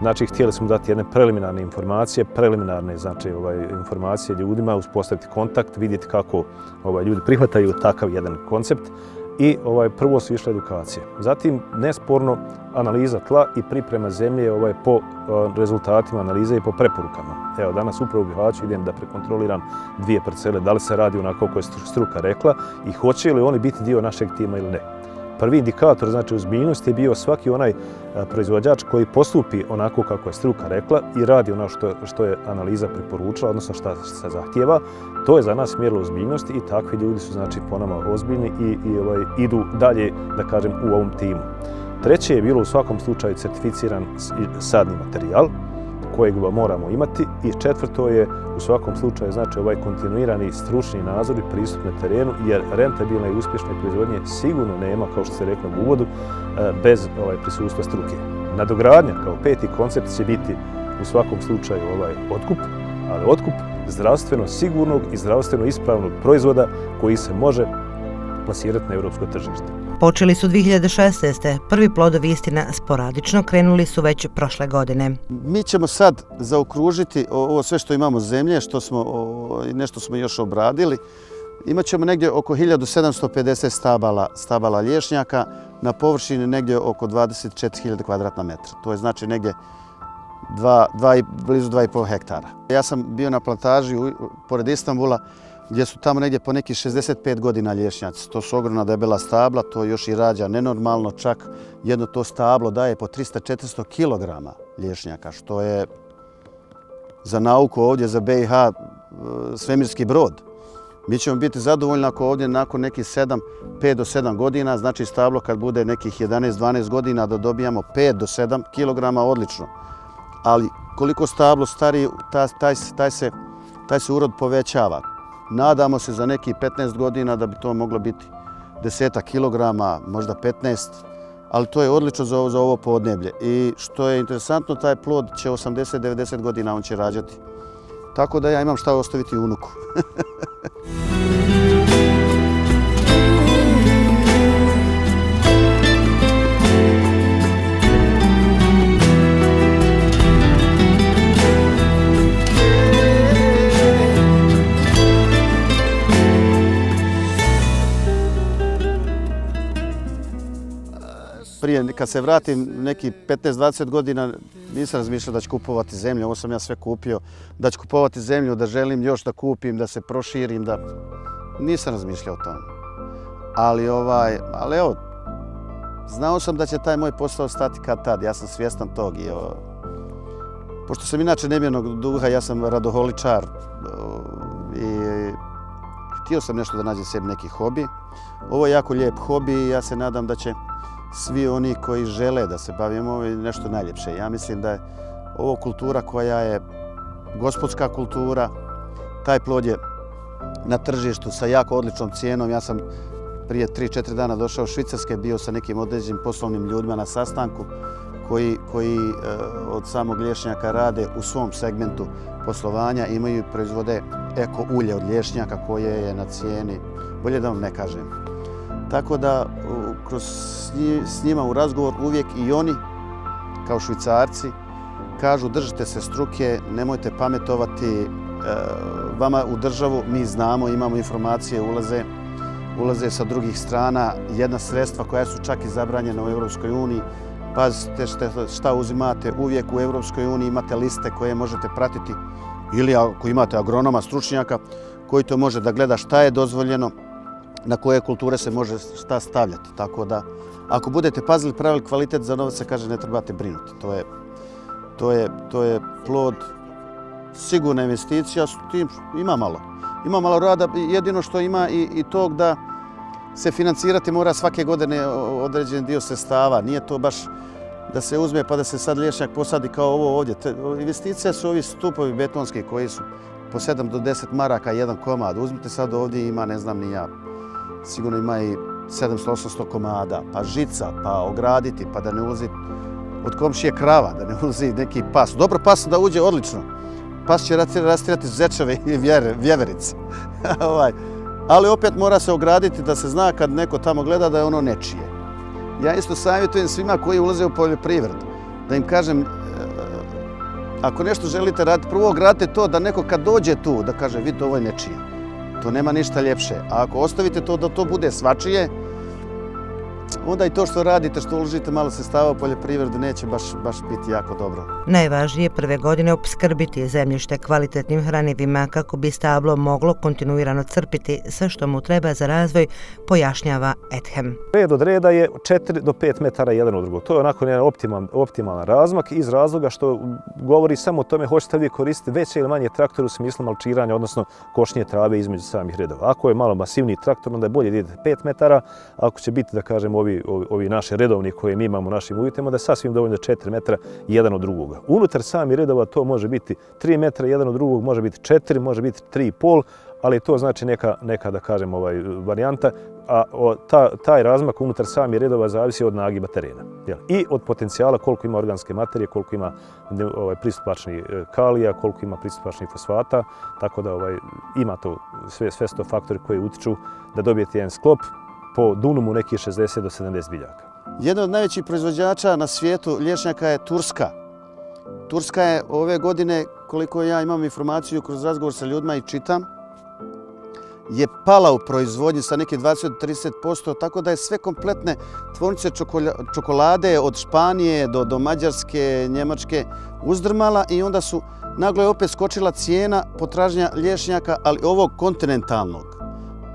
Znači, htjeli smo dati jedne preliminarne informacije, preliminarne znači, ovaj, informacije ljudima, uspostaviti kontakt, vidjeti kako ovaj, ljudi prihvataju takav jedan koncept i ovaj prvo su išle edukacije. Zatim nesporno analiza tla i priprema zemlje ovaj po rezultatima analize i po preporukama. Evo danas upravo u Bihaću idem da prekontroliram dvije parcele da li se radi onako kako je struka rekla i hoće li oni biti dio našeg tima ili ne. Prvi indikator znači uzbiljnosti je bio svaki onaj e, proizvođač koji postupi onako kako je struka rekla i radi ono što, što je analiza preporučila, odnosno šta se zahtjeva. To je za nas mjerilo uzbiljnosti i takvi ljudi su znači po nama ozbiljni i, i ovaj, idu dalje, da kažem, u ovom timu. Treće je bilo u svakom slučaju certificiran sadni materijal, kojeg moramo imati i četvrto je u svakom slučaju znači ovaj kontinuirani stručni nadzor i pristup na terenu jer rentabilne i uspješne proizvodnje sigurno nema, kao što se rekla u uvodu, e, bez ovaj prisustva struke. Nadogradnja kao peti koncept će biti u svakom slučaju ovaj otkup, ali otkup zdravstveno sigurnog i zdravstveno ispravnog proizvoda koji se može plasirati na evropsko tržište. Počeli su 2016. Prvi plodovi istina sporadično krenuli su već prošle godine. Mi ćemo sad zaokružiti ovo sve što imamo zemlje, što smo, nešto smo još obradili. Imaćemo negdje oko 1750 stabala, stabala lješnjaka na površini negdje oko 24.000 kvadratna metra. To je znači negdje dva, dva, blizu 2,5 hektara. Ja sam bio na plantaži u, pored Istanbula gdje su tamo negdje po neki 65 godina lješnjaci. To su ogromna debela stabla, to još i rađa nenormalno, čak jedno to stablo daje po 300-400 kg lješnjaka, što je za nauku ovdje, za BiH, e, svemirski brod. Mi ćemo biti zadovoljni ako ovdje nakon nekih 7, 5 do 7 godina, znači stablo kad bude nekih 11-12 godina da dobijamo 5 do 7 kg, odlično. Ali koliko stablo stari, taj, taj, taj, se, taj se urod povećava. Nadamo se za neki 15 godina da bi to moglo biti deseta kilograma, možda 15, ali to je odlično za ovo, za ovo podneblje. I što je interesantno, taj plod će 80-90 godina on će rađati. Tako da ja imam šta ostaviti unuku. *laughs* prije, kad se vratim neki 15-20 godina, nisam razmišljao da ću kupovati zemlju, ovo sam ja sve kupio, da ću kupovati zemlju, da želim još da kupim, da se proširim, da... Nisam razmišljao o tome. Ali, ovaj, ali evo, znao sam da će taj moj posao stati kad tad, ja sam svjestan tog i evo, pošto sam inače nemjernog duha, ja sam radoholičar e, i htio sam nešto da nađem sebi neki hobi. Ovo je jako lijep hobi i ja se nadam da će svi oni koji žele da se bavimo ovo nešto najljepše. Ja mislim da je ovo kultura koja je gospodska kultura. Taj plod je na tržištu sa jako odličnom cijenom. Ja sam prije 3-4 dana došao u Švicarske, bio sa nekim određenim poslovnim ljudima na sastanku koji, koji e, od samog lješnjaka rade u svom segmentu poslovanja, imaju i proizvode eko ulje od lješnjaka koje je na cijeni, bolje da vam ne kažem. Tako da kroz s njima u razgovor uvijek i oni, kao švicarci, kažu držite se struke, nemojte pametovati, e, vama u državu mi znamo, imamo informacije, ulaze, ulaze sa drugih strana, jedna sredstva koja su čak i zabranjena u Evropskoj uniji, pazite šta uzimate, uvijek u Evropskoj uniji imate liste koje možete pratiti. Ili ako imate agronoma, stručnjaka, koji to može da gleda šta je dozvoljeno, na koje kulture se može šta stavljati. Tako da, ako budete pazili pravili kvalitet za novac, se kaže ne trebate brinuti. To je, to je, to je plod sigurna investicija, s tim ima malo. Ima malo rada, jedino što ima i, i tog da se financirati mora svake godine određen dio sestava. Nije to baš da se uzme pa da se sad lješnjak posadi kao ovo ovdje. Investicije su ovi stupovi betonski koji su po 7 do 10 maraka jedan komad. Uzmite sad ovdje ima, ne znam ni ja, sigurno ima i 700-800 komada, pa žica, pa ograditi, pa da ne ulazi od komšije krava, da ne *laughs* ulazi neki pas. Dobro pas da uđe odlično. Pas će rastirati zečeve i vjeverice. *laughs* ovaj. Ali opet mora se ograditi da se zna kad neko tamo gleda da je ono nečije. Ja isto savjetujem svima koji ulaze u poljoprivredu, da im kažem, e, ako nešto želite raditi, prvo ogradite to da neko kad dođe tu, da kaže, vidite, ovo je nečije. To nema ništa ljepše. A ako ostavite to da to bude svačije, onda i to što radite, što uložite malo se stava u poljoprivredu, neće baš, baš biti jako dobro. Najvažnije prve godine obskrbiti zemljište kvalitetnim hranivima kako bi stablo moglo kontinuirano crpiti sve što mu treba za razvoj, pojašnjava Ethem. Red od reda je 4 do 5 metara jedan od drugog. To je onako jedan optimal, optimalan razmak iz razloga što govori samo o tome hoćete li koristiti veće ili manje traktor u smislu malčiranja, odnosno košnje trave između samih redova. Ako je malo masivni traktor, onda je bolje da idete 5 metara. Ako će biti, da ovi, ovi, ovi naši redovni koje mi imamo u našim uvjetima, da je sasvim dovoljno 4 metra jedan od drugoga. Unutar sami redova to može biti 3 metra jedan od drugog, može biti 4, može biti 3,5, ali to znači neka, neka da kažem, ovaj, varijanta, a o, ta, taj razmak unutar sami redova zavisi od nagiba terena. Jel? I od potencijala koliko ima organske materije, koliko ima ovaj, pristupačni e, kalija, koliko ima pristupačni fosfata, tako da ovaj, ima to sve, sve sto faktori koji utiču da dobijete jedan sklop, po Dunumu nekih 60 do 70 biljaka. Jedan od najvećih proizvođača na svijetu lješnjaka je Turska. Turska je ove godine, koliko ja imam informaciju kroz razgovor sa ljudima i čitam, je pala u proizvodnji sa nekih 20-30%, tako da je sve kompletne tvornice čokolade od Španije do, do Mađarske, Njemačke uzdrmala i onda su naglo je opet skočila cijena potražnja lješnjaka, ali ovog kontinentalnog,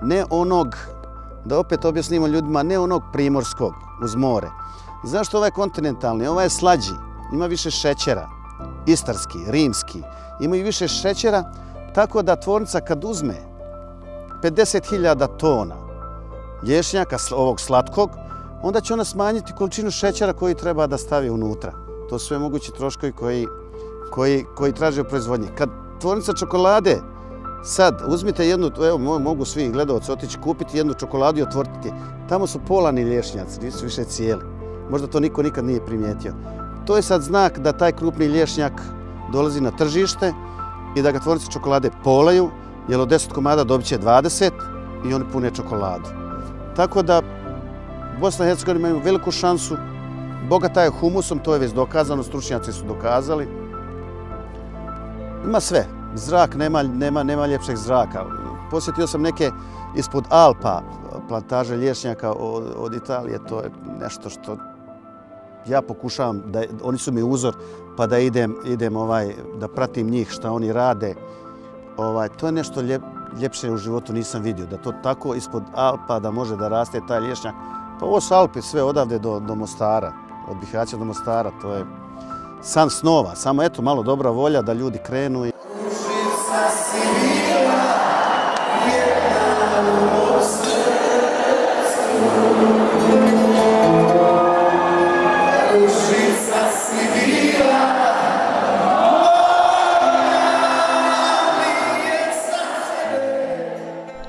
ne onog da opet objasnimo ljudima, ne onog primorskog uz more. Zašto ovaj kontinentalni? Ovaj je slađi, ima više šećera, istarski, rimski, ima i više šećera, tako da tvornica kad uzme 50.000 tona lješnjaka ovog slatkog, onda će ona smanjiti količinu šećera koji treba da stavi unutra. To su sve mogući troškovi koji, koji, koji traže u proizvodnji. Kad tvornica čokolade Sad, uzmite jednu, evo, mogu svi gledalci otići kupiti jednu čokoladu i otvortiti. Tamo su polani lješnjaci, nisu više cijeli. Možda to niko nikad nije primijetio. To je sad znak da taj krupni lješnjak dolazi na tržište i da ga tvornice čokolade polaju, jer od 10 komada dobit će 20 i oni pune čokoladu. Tako da Bosna i Hercegovina imaju veliku šansu. Bogata je humusom, to je već dokazano, stručnjaci su dokazali. Ima sve, zrak, nema, nema, nema ljepšeg zraka. Posjetio sam neke ispod Alpa plantaže lješnjaka od, od Italije, to je nešto što ja pokušavam, da, oni su mi uzor, pa da idem, idem ovaj, da pratim njih šta oni rade. Ovaj, to je nešto ljep, ljepše u životu nisam vidio, da to tako ispod Alpa da može da raste taj lješnjak. Pa ovo su Alpe sve odavde do, do Mostara, od Bihaća do Mostara, to je san snova, samo eto malo dobra volja da ljudi krenu. I...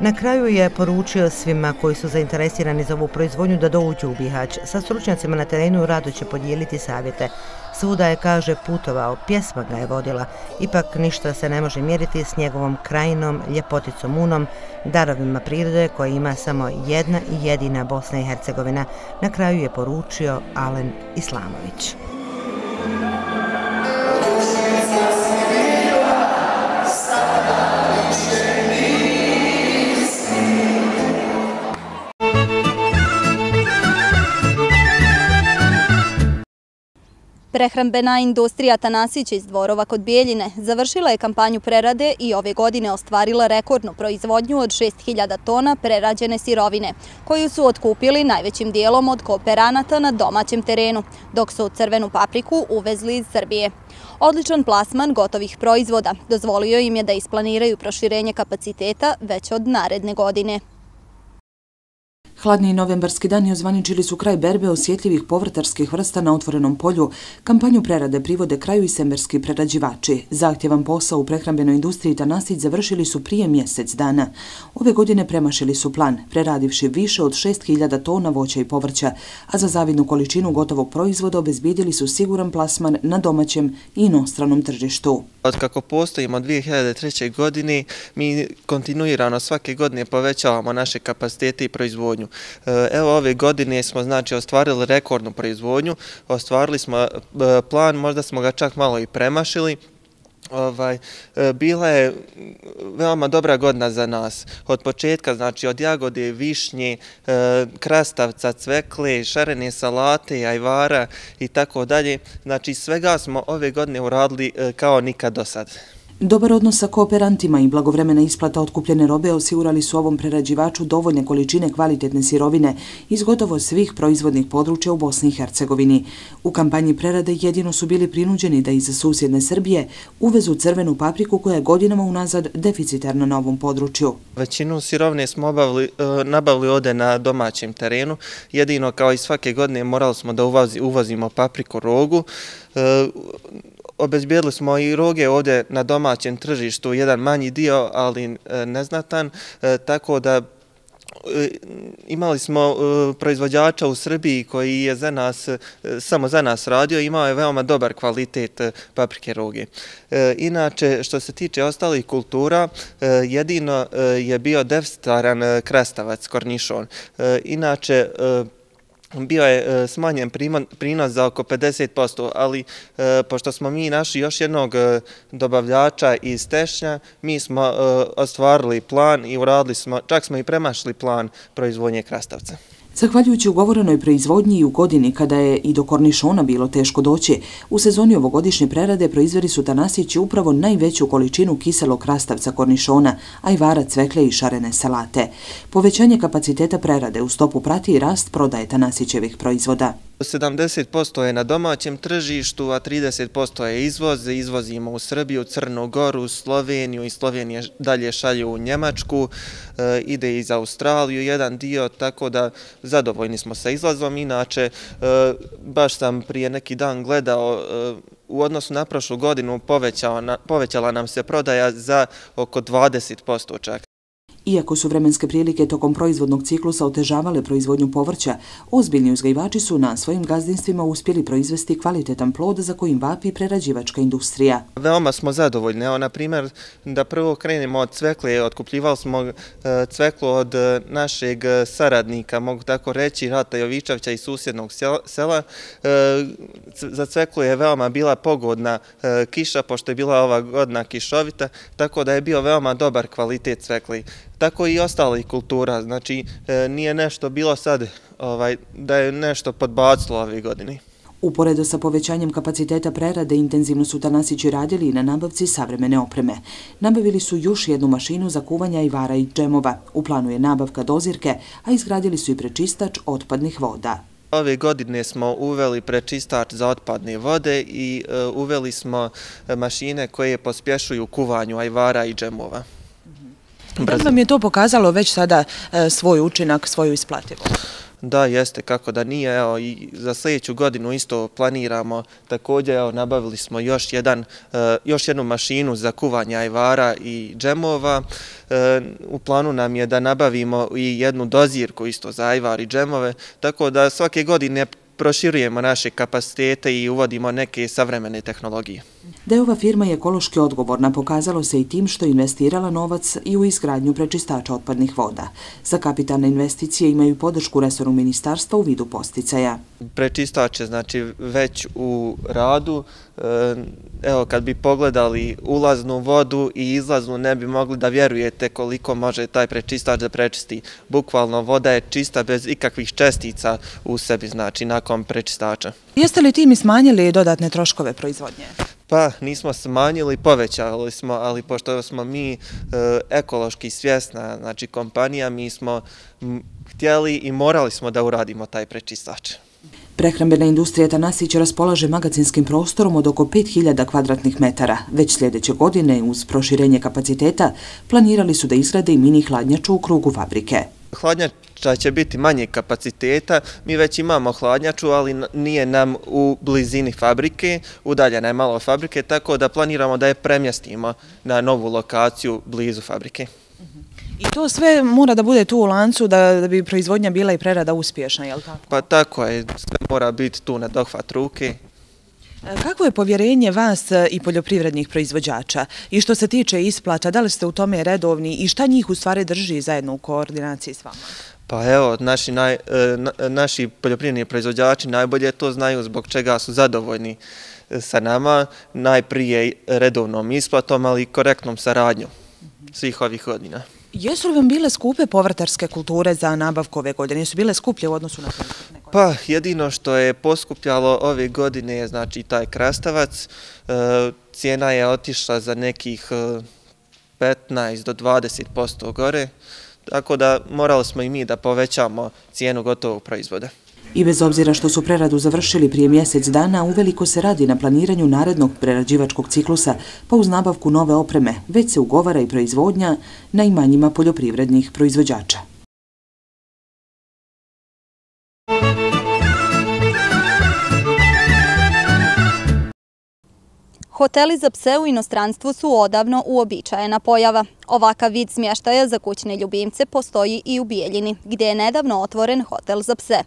Na kraju je poručio svima koji su zainteresirani za ovu proizvodnju da dođu u Bihać. Sa stručnjacima na terenu rado će podijeliti savjete. Svuda je, kaže, putovao, pjesma ga je vodila. Ipak ništa se ne može mjeriti s njegovom krajinom, ljepoticom unom, darovima prirode koje ima samo jedna i jedina Bosna i Hercegovina. Na kraju je poručio Alen Islamović. Prehrambena industrija Tanasić iz Dvorova kod Bijeljine završila je kampanju prerade i ove godine ostvarila rekordnu proizvodnju od 6000 tona prerađene sirovine, koju su otkupili najvećim dijelom od kooperanata na domaćem terenu, dok su crvenu papriku uvezli iz Srbije. Odličan plasman gotovih proizvoda dozvolio im je da isplaniraju proširenje kapaciteta već od naredne godine. Hladni novembarski dani ozvaničili su kraj berbe osjetljivih povrtarskih vrsta na otvorenom polju. Kampanju prerade privode kraju i semberski prerađivači. Zahtjevan posao u prehrambenoj industriji Tanasić završili su prije mjesec dana. Ove godine premašili su plan, preradivši više od 6000 tona voća i povrća, a za zavidnu količinu gotovog proizvoda obezbijedili su siguran plasman na domaćem i inostranom tržištu. Od kako postojimo 2003. godini, mi kontinuirano svake godine povećavamo naše kapacitete i proizvodnju. E, evo ove godine smo znači ostvarili rekordnu proizvodnju, ostvarili smo e, plan, možda smo ga čak malo i premašili, ovaj, e, bila je veoma dobra godina za nas. Od početka, znači od jagode, višnje, krastavca, cvekle, šarene salate, ajvara i tako dalje. Znači svega smo ove godine uradili kao nikad do sada. Dobar odnos sa kooperantima i blagovremena isplata otkupljene robe osigurali su ovom prerađivaču dovoljne količine kvalitetne sirovine iz gotovo svih proizvodnih područja u Bosni i Hercegovini. U kampanji prerade jedino su bili prinuđeni da iz susjedne Srbije uvezu crvenu papriku koja je godinama unazad deficitarna na ovom području. Većinu sirovine smo obavili, e, nabavili ode na domaćem terenu. Jedino kao i svake godine morali smo da uvozimo papriku rogu. E, Obezbijedili smo i roge ovdje na domaćem tržištu, jedan manji dio, ali e, neznatan, e, tako da e, imali smo proizvođača u Srbiji koji je za nas, samo za nas radio, imao je veoma dobar kvalitet paprike roge. Inače, što se tiče ostalih kultura, jedino je bio devstaran krastavac, kornišon. Inače, bio je e, smanjen smanjen prinos za oko 50%, ali e, pošto smo mi naši još jednog e, dobavljača iz Tešnja, mi smo e, ostvarili plan i uradili smo, čak smo i premašli plan proizvodnje krastavca. Zahvaljujući ugovorenoj proizvodnji i u godini kada je i do kornišona bilo teško doći, u sezoni ovogodišnje prerade proizveri su Tanasići upravo najveću količinu kiselog krastavca kornišona, ajvara, cvekle i šarene salate. Povećanje kapaciteta prerade u stopu prati i rast prodaje Tanasićevih proizvoda. 70% je na domaćem tržištu, a 30% je izvoz. Izvozimo u Srbiju, Crnu Goru, Sloveniju i Slovenije dalje šalju u Njemačku. E, ide i za Australiju jedan dio, tako da zadovoljni smo sa izlazom. Inače, e, baš sam prije neki dan gledao e, u odnosu na prošlu godinu povećala nam se prodaja za oko 20% čak. Iako su vremenske prilike tokom proizvodnog ciklusa otežavale proizvodnju povrća, ozbiljni uzgajivači su na svojim gazdinstvima uspjeli proizvesti kvalitetan plod za kojim vapi prerađivačka industrija. Veoma smo zadovoljni. Evo, na primjer, da prvo krenemo od cvekle, otkupljivali smo e, cveklu od e, našeg e, saradnika, mogu tako reći, Rata Jovičavća iz susjednog sela. Za cveklu je veoma bila pogodna kiša, pošto je bila ova godina kišovita, tako da je bio veoma dobar kvalitet cvekli tako i ostali kultura. Znači, e, nije nešto bilo sad ovaj, da je nešto podbacilo ove godine. Uporedo sa povećanjem kapaciteta prerade, intenzivno su Tanasići radili i na nabavci savremene opreme. Nabavili su još jednu mašinu za kuvanja i vara i džemova. U planu je nabavka dozirke, a izgradili su i prečistač otpadnih voda. Ove godine smo uveli prečistač za otpadne vode i e, uveli smo e, mašine koje pospješuju kuvanju ajvara i džemova. Da vam je to pokazalo već sada e, svoj učinak, svoju isplativost? Da, jeste, kako da nije. Evo, i za sljedeću godinu isto planiramo. Također, evo, nabavili smo još, jedan, e, još jednu mašinu za kuvanje ajvara i džemova. E, u planu nam je da nabavimo i jednu dozirku isto za ajvar i džemove. Tako da svake godine proširujemo naše kapacitete i uvodimo neke savremene tehnologije. Da je ova firma ekološki odgovorna pokazalo se i tim što je investirala novac i u izgradnju prečistača otpadnih voda. Za kapitalne investicije imaju podršku resoru ministarstva u vidu posticaja. Prečistač je znači već u radu. E, evo kad bi pogledali ulaznu vodu i izlaznu ne bi mogli da vjerujete koliko može taj prečistač da prečisti. Bukvalno voda je čista bez ikakvih čestica u sebi znači nakon prečistača. Jeste li tim smanjili dodatne troškove proizvodnje? Pa nismo smanjili, povećali smo, ali pošto smo mi e, ekološki svjesna znači, kompanija, mi smo htjeli i morali smo da uradimo taj prečistač. Prehrambena industrija Tanasić raspolaže magazinskim prostorom od oko 5000 kvadratnih metara. Već sljedeće godine, uz proširenje kapaciteta, planirali su da izgrade i mini hladnjaču u krugu fabrike. Hladnjača će biti manje kapaciteta, mi već imamo hladnjaču, ali nije nam u blizini fabrike, udaljena je malo fabrike, tako da planiramo da je premjestimo na novu lokaciju blizu fabrike. I to sve mora da bude tu u lancu da bi proizvodnja bila i prerada uspješna, je li tako? Pa tako je, sve mora biti tu na dohvat ruke. Kako je povjerenje vas e, i poljoprivrednih proizvođača? I što se tiče isplata, da li ste u tome redovni i šta njih u stvari drži zajedno u koordinaciji s vama? Pa evo, naši, naj, e, naši poljoprivredni proizvođači najbolje to znaju zbog čega su zadovoljni e, sa nama, najprije redovnom isplatom, ali i korektnom saradnjom svih ovih godina. Jesu li vam bile skupe povrtarske kulture za nabavku ove godine? Jesu bile skuplje u odnosu na prethodne godine? Pa, jedino što je poskupljalo ove godine je znači taj krastavac. E, cijena je otišla za nekih e, 15 do 20% gore, tako da morali smo i mi da povećamo cijenu gotovog proizvoda. I bez obzira što su preradu završili prije mjesec dana, uveliko se radi na planiranju narednog prerađivačkog ciklusa, pa uz nabavku nove opreme, već se ugovara i proizvodnja na imanjima poljoprivrednih proizvođača. Hoteli za pse u inostranstvu su odavno uobičajena pojava. Ovakav vid smještaja za kućne ljubimce postoji i u Bijeljini, gdje je nedavno otvoren hotel za pse.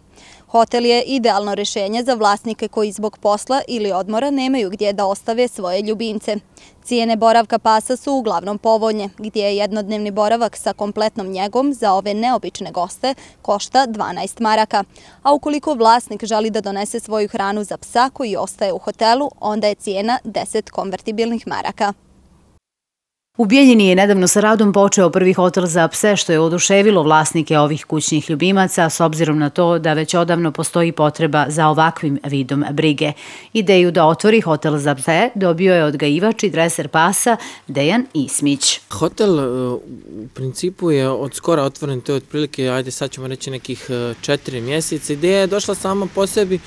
Hotel je idealno rešenje za vlasnike koji zbog posla ili odmora nemaju gdje da ostave svoje ljubimce. Cijene boravka pasa su uglavnom povoljnje, gdje je jednodnevni boravak sa kompletnom njegom za ove neobične goste košta 12 maraka. A ukoliko vlasnik želi da donese svoju hranu za psa koji ostaje u hotelu, onda je cijena 10 konvertibilnih maraka. U Bijeljini je nedavno sa radom počeo prvi hotel za pse što je oduševilo vlasnike ovih kućnih ljubimaca s obzirom na to da već odavno postoji potreba za ovakvim vidom brige. Ideju da otvori hotel za pse dobio je odgajivač i dreser pasa Dejan Ismić. Hotel e, u principu je od skora otvoren, to je otprilike, ajde sad ćemo reći nekih e, četiri mjeseca. Ideja je došla sama po sebi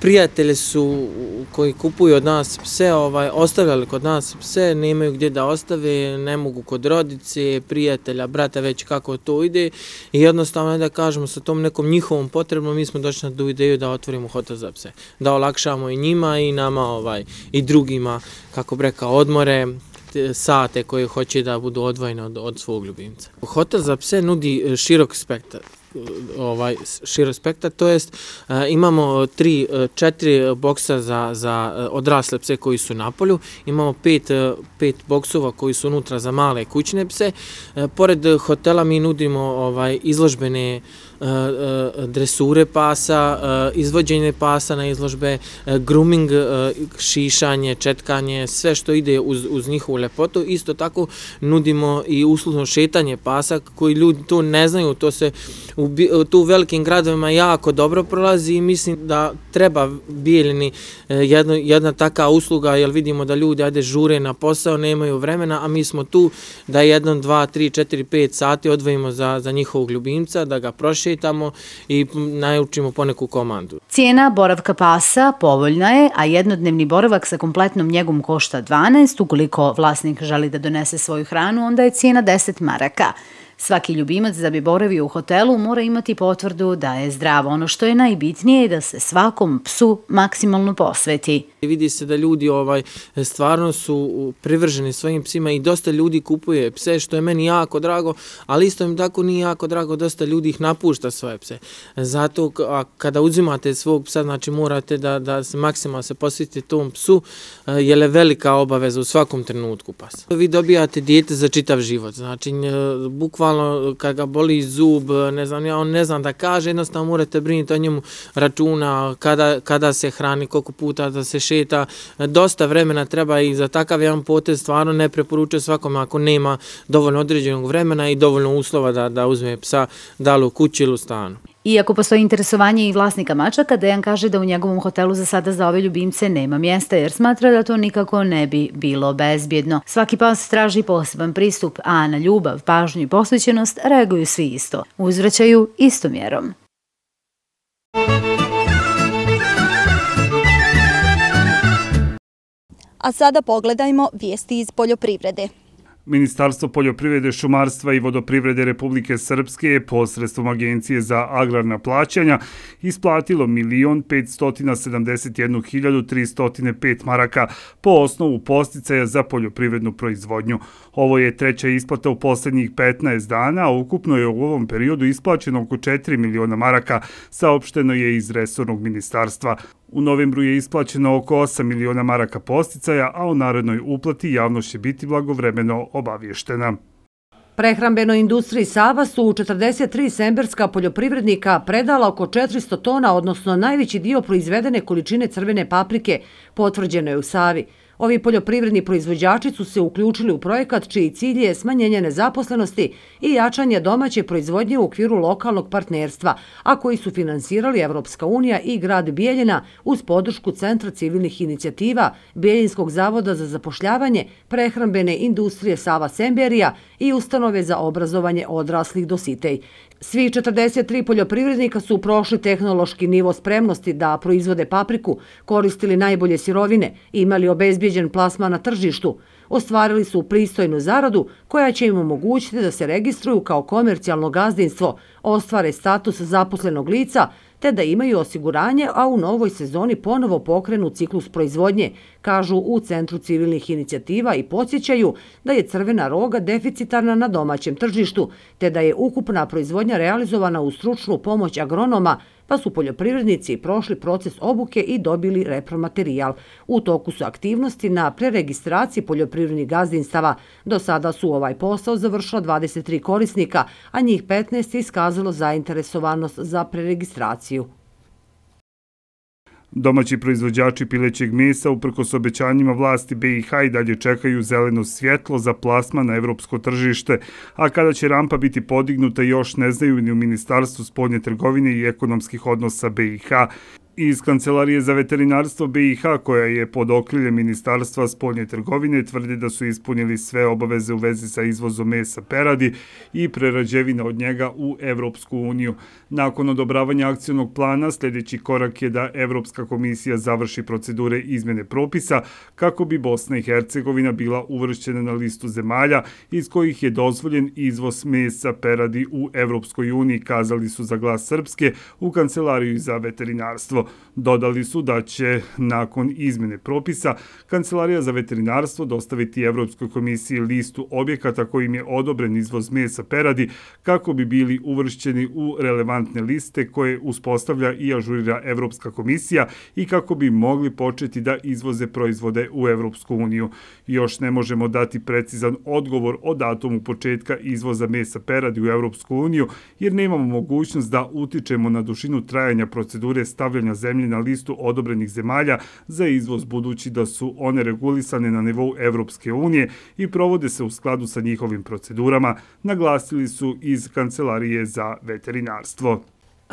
prijatelje prijatelji su koji kupuju od nas pse, ovaj, ostavljali kod nas pse, nemaju gdje da ostave, ne mogu kod rodice, prijatelja, brata, već kako to ide. I jednostavno da kažemo sa tom nekom njihovom potrebom, mi smo došli na tu ideju da otvorimo hotel za pse. Da olakšamo i njima i nama ovaj, i drugima, kako breka, odmore, sate koje hoće da budu odvojene od, od svog ljubimca. Hotel za pse nudi e, širok spektar e, ovaj širok spektar, to jest e, imamo tri, e, četiri boksa za, za odrasle pse koji su na polju, imamo pet, pet boksova koji su unutra za male kućne pse. Pored hotela mi nudimo ovaj izložbene E, e, dresure pasa, e, izvođenje pasa na izložbe, grooming, šišanje, četkanje, sve što ide uz, uz njihovu lepotu. Isto tako nudimo i uslužno šetanje pasa koji ljudi to ne znaju, to se u, tu u velikim gradovima jako dobro prolazi i mislim da treba bijeljeni jedno, jedna taka usluga, jer vidimo da ljudi ajde žure na posao, nemaju vremena, a mi smo tu da jednom, dva, tri, četiri, pet sati odvojimo za, za njihovog ljubimca, da ga prošetamo i naučimo poneku komandu. Cijena boravka pasa povoljna je, a jednodnevni boravak sa kompletnom njegom košta 12. Ukoliko vlasnik želi da donese svoju hranu, onda je cijena 10 maraka. Svaki ljubimac da bi boravio u hotelu mora imati potvrdu da je zdravo. Ono što je najbitnije je da se svakom psu maksimalno posveti. Vidi se da ljudi ovaj stvarno su privrženi svojim psima i dosta ljudi kupuje pse, što je meni jako drago, ali isto im tako nije jako drago, dosta ljudi ih napušta svoje pse. Zato a kada uzimate svog psa, znači morate da, da se maksimalno se posvetite tom psu, eh, jer je velika obaveza u svakom trenutku pasa. Vi dobijate dijete za čitav život, znači bukvalno bukvalno kad ga boli zub, ne znam, ja on ne znam da kaže, jednostavno morate briniti o njemu računa kada, kada se hrani, koliko puta da se šeta. Dosta vremena treba i za takav jedan potez stvarno ne preporučuje svakome ako nema dovoljno određenog vremena i dovoljno uslova da, da uzme psa da li u kući ili u stanu. Iako postoji interesovanje i vlasnika mačaka, Dejan kaže da u njegovom hotelu za sada za ove ljubimce nema mjesta jer smatra da to nikako ne bi bilo bezbjedno. Svaki pas traži poseban pristup, a na ljubav, pažnju i posvećenost reaguju svi isto. Uzvraćaju istom mjerom. A sada pogledajmo vijesti iz poljoprivrede. Ministarstvo poljoprivrede, šumarstva i vodoprivrede Republike Srpske je posredstvom Agencije za agrarna plaćanja isplatilo 1.571.305 maraka po osnovu posticaja za poljoprivrednu proizvodnju. Ovo je treća isplata u posljednjih 15 dana, a ukupno je u ovom periodu isplaćeno oko 4 miliona maraka, saopšteno je iz resornog ministarstva. U novembru je isplaćeno oko 8 miliona maraka posticaja, a o narednoj uplati javno će biti blagovremeno obavještena. Prehrambenoj industriji Sava su u 43 semberska poljoprivrednika predala oko 400 tona, odnosno najveći dio proizvedene količine crvene paprike, potvrđeno je u Savi. Ovi poljoprivredni proizvođači su se uključili u projekat čiji cilj je smanjenje nezaposlenosti i jačanje domaće proizvodnje u okviru lokalnog partnerstva, a koji su finansirali Evropska unija i grad Bijeljina uz podršku Centra civilnih inicijativa, Bijeljinskog zavoda za zapošljavanje, prehrambene industrije Sava Semberija i ustanove za obrazovanje odraslih dositej. Svi 43 poljoprivrednika su prošli tehnološki nivo spremnosti da proizvode papriku, koristili najbolje sirovine, imali obezbjeđen plasma na tržištu, ostvarili su pristojnu zaradu koja će im omogućiti da se registruju kao komercijalno gazdinstvo, ostvare status zaposlenog lica, te da imaju osiguranje, a u novoj sezoni ponovo pokrenu ciklus proizvodnje, kažu u Centru civilnih inicijativa i podsjećaju da je crvena roga deficitarna na domaćem tržištu, te da je ukupna proizvodnja realizovana u stručnu pomoć agronoma, pa su poljoprivrednici prošli proces obuke i dobili repromaterijal. U toku su aktivnosti na preregistraciji poljoprivrednih gazdinstava. Do sada su ovaj posao završila 23 korisnika, a njih 15 je iskazalo zainteresovanost za preregistraciju. Domaći proizvođači pilećeg mesa uprkos obećanjima vlasti BiH i dalje čekaju zeleno svjetlo za plasma na evropsko tržište, a kada će rampa biti podignuta još ne znaju ni u Ministarstvu spodnje trgovine i ekonomskih odnosa BiH. Iz Kancelarije za veterinarstvo BiH, koja je pod okrilje Ministarstva spoljne trgovine, tvrdi da su ispunili sve obaveze u vezi sa izvozom mesa peradi i prerađevina od njega u Evropsku uniju. Nakon odobravanja akcijnog plana, sljedeći korak je da Evropska komisija završi procedure izmene propisa kako bi Bosna i Hercegovina bila uvršćena na listu zemalja iz kojih je dozvoljen izvoz mesa peradi u Evropskoj uniji, kazali su za glas Srpske u Kancelariju za veterinarstvo. Dodali su da će nakon izmene propisa Kancelarija za veterinarstvo dostaviti Evropskoj komisiji listu objekata kojim je odobren izvoz mesa peradi kako bi bili uvršćeni u relevantne liste koje uspostavlja i ažurira Evropska komisija i kako bi mogli početi da izvoze proizvode u Evropsku uniju. Još ne možemo dati precizan odgovor o datumu početka izvoza mesa peradi u Evropsku uniju jer nemamo mogućnost da utičemo na dušinu trajanja procedure stavljanja zemlje na listu odobrenih zemalja za izvoz budući da su one regulisane na nivou Evropske unije i provode se u skladu sa njihovim procedurama, naglasili su iz Kancelarije za veterinarstvo.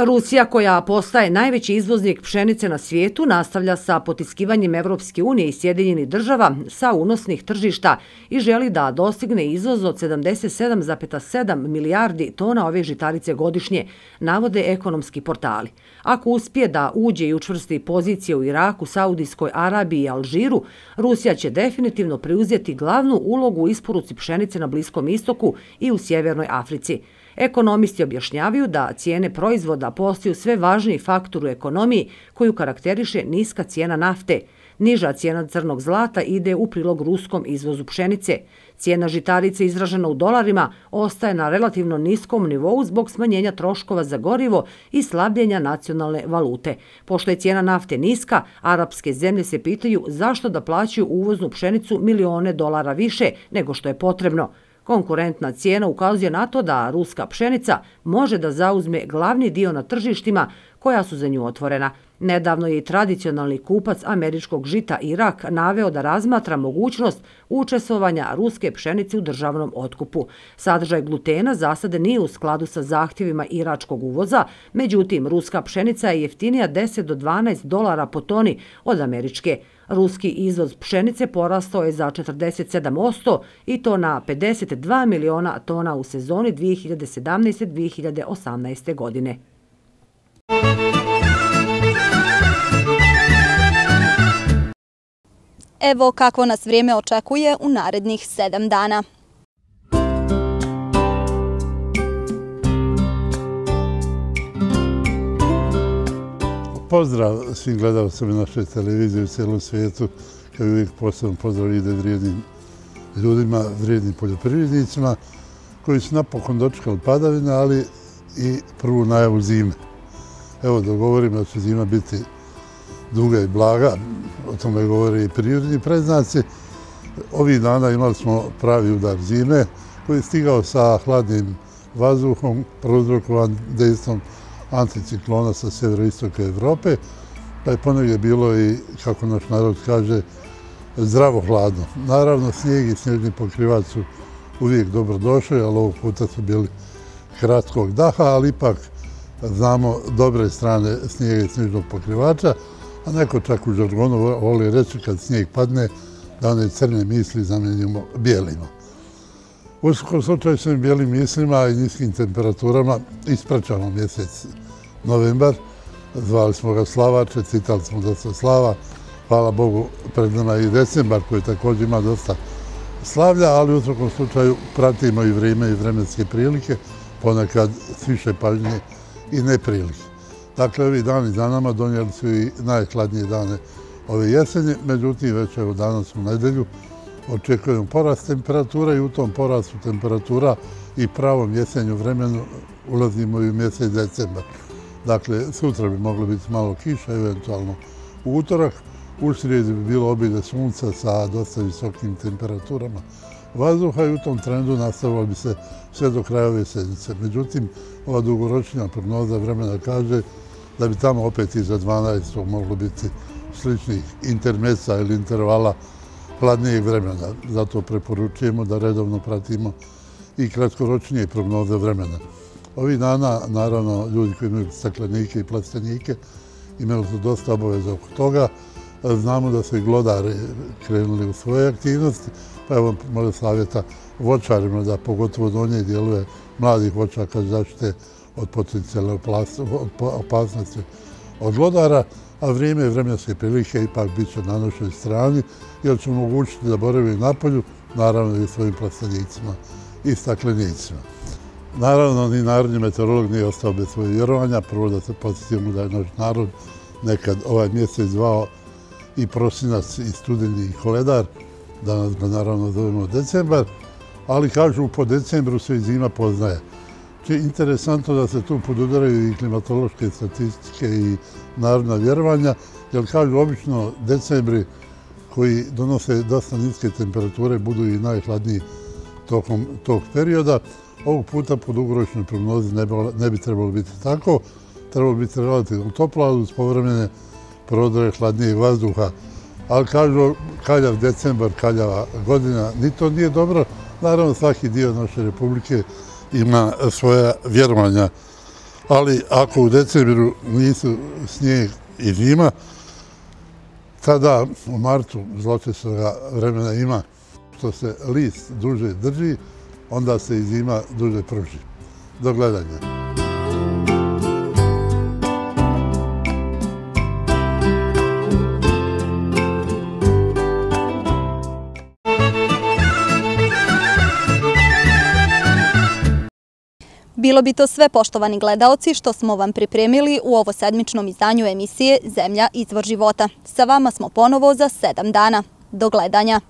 Rusija, koja postaje najveći izvoznik pšenice na svijetu, nastavlja sa potiskivanjem Evropske unije i Sjedinjenih država sa unosnih tržišta i želi da dostigne izvoz od 77,7 milijardi tona ove žitarice godišnje, navode ekonomski portali. Ako uspije da uđe i učvrsti pozicije u Iraku, Saudijskoj Arabiji i Alžiru, Rusija će definitivno preuzeti glavnu ulogu u isporuci pšenice na Bliskom istoku i u Sjevernoj Africi. Ekonomisti objašnjavaju da cijene proizvoda postaju sve važniji faktor u ekonomiji koju karakteriše niska cijena nafte. Niža cijena crnog zlata ide u prilog ruskom izvozu pšenice. Cijena žitarice izražena u dolarima ostaje na relativno niskom nivou zbog smanjenja troškova za gorivo i slabljenja nacionalne valute. Pošto je cijena nafte niska, arapske zemlje se pitaju zašto da plaćaju uvoznu pšenicu milione dolara više nego što je potrebno. Konkurentna cijena ukazuje na to da ruska pšenica može da zauzme glavni dio na tržištima koja su za nju otvorena. Nedavno je i tradicionalni kupac američkog žita Irak naveo da razmatra mogućnost učestvovanja ruske pšenice u državnom otkupu. Sadržaj glutena zasade nije u skladu sa zahtjevima iračkog uvoza, međutim, ruska pšenica je jeftinija 10 do 12 dolara po toni od američke. Ruski izvoz pšenice porastao je za 47% i to na 52 miliona tona u sezoni 2017-2018. godine. Evo kako nas vrijeme očekuje u narednih sedam dana. Pozdrav svim gledalcima naše televizije u cijelom svijetu, kao i uvijek posebno pozdrav ide vrijednim ljudima, vrijednim poljoprivrednicima, koji su napokon dočekali padavine, ali i prvu najavu zime. Evo da govorimo da će zima biti duga i blaga, o tome govore i prirodni predznaci. Ovih dana imali smo pravi udar zime, koji je stigao sa hladnim vazduhom, prouzrokovan dejstvom anticiklona sa sjeveroistoka Evrope, pa je ponegdje bilo i, kako naš narod kaže, zdravo hladno. Naravno, snijeg i snježni pokrivač su uvijek dobrodošli, ali ovog puta su bili kratkog daha, ali ipak znamo dobre strane snijega i snježnog pokrivača, a neko čak u žargonu voli reći kad snijeg padne da one crne misli zamenimo bijelima. U svakom slučaju s ovim bijelim mislima i niskim temperaturama ispraćamo mjesec novembar. Zvali smo ga Slava, citali smo da se Slava. Hvala Bogu, pred nama i decembar koji također ima dosta slavlja, ali u svakom slučaju pratimo i vrijeme i vremenske prilike, ponekad s više pažnje i neprilike. Dakle, ovi dani za nama donijeli su i najhladnije dane ove jesenje, međutim, već evo danas u nedelju, očekujemo porast temperatura i u tom porastu temperatura i pravom jesenju vremenu ulazimo i u mjesec decembar. Dakle, sutra bi moglo biti malo kiša, eventualno u utorak. U srijedi bi bilo obilje sunca sa dosta visokim temperaturama vazduha i u tom trendu nastavilo bi se sve do kraja ove sedmice. Međutim, ova dugoročnja prognoza vremena kaže da bi tamo opet iza 12. moglo biti sličnih intermeca ili intervala hladnijeg vremena. Zato preporučujemo da redovno pratimo i kratkoročnije prognoze vremena. Ovi dana, naravno, ljudi koji imaju staklenike i plastenike imali su dosta obaveza oko toga. Znamo da su i glodari krenuli u svoje aktivnosti, pa evo možda savjeta vočarima da pogotovo donje dijelove mladih vočaka zaštite od potencijalne opasnosti od glodara a vrijeme i vremenske prilike ipak bit će na našoj strani, jer će omogućiti da boravi napolju, naravno i svojim plastenicima i staklenicima. Naravno, ni narodni meteorolog nije ostao bez svoje vjerovanja. Prvo da se posjetimo da je naš narod nekad ovaj mjesec zvao i prosinac i studeni i koledar, danas ga naravno zovemo decembar, ali kažu po decembru se i zima poznaje. Je interesantno da se tu podudaraju i klimatološke statistike i narodna vjerovanja, jer kažu obično decembri koji donose dosta niske temperature budu i najhladniji tokom tog perioda. Ovog puta po dugoročnoj prognozi ne bi trebalo biti tako. Trebalo biti relativno toplo, ali uz povremene prodore hladnijeg vazduha. Ali kažu kaljav decembar, kaljava godina, ni to nije dobro. Naravno, svaki dio naše republike ima svoja vjerovanja. Ali ako u decembru nisu snijeg i zima, tada u martu zločestoga vremena ima što se list duže drži, onda se i zima duže pruži. Do gledanja. Bilo bi to sve, poštovani gledaoci, što smo vam pripremili u ovo sedmičnom izdanju emisije Zemlja izvor života. Sa vama smo ponovo za sedam dana. Do gledanja.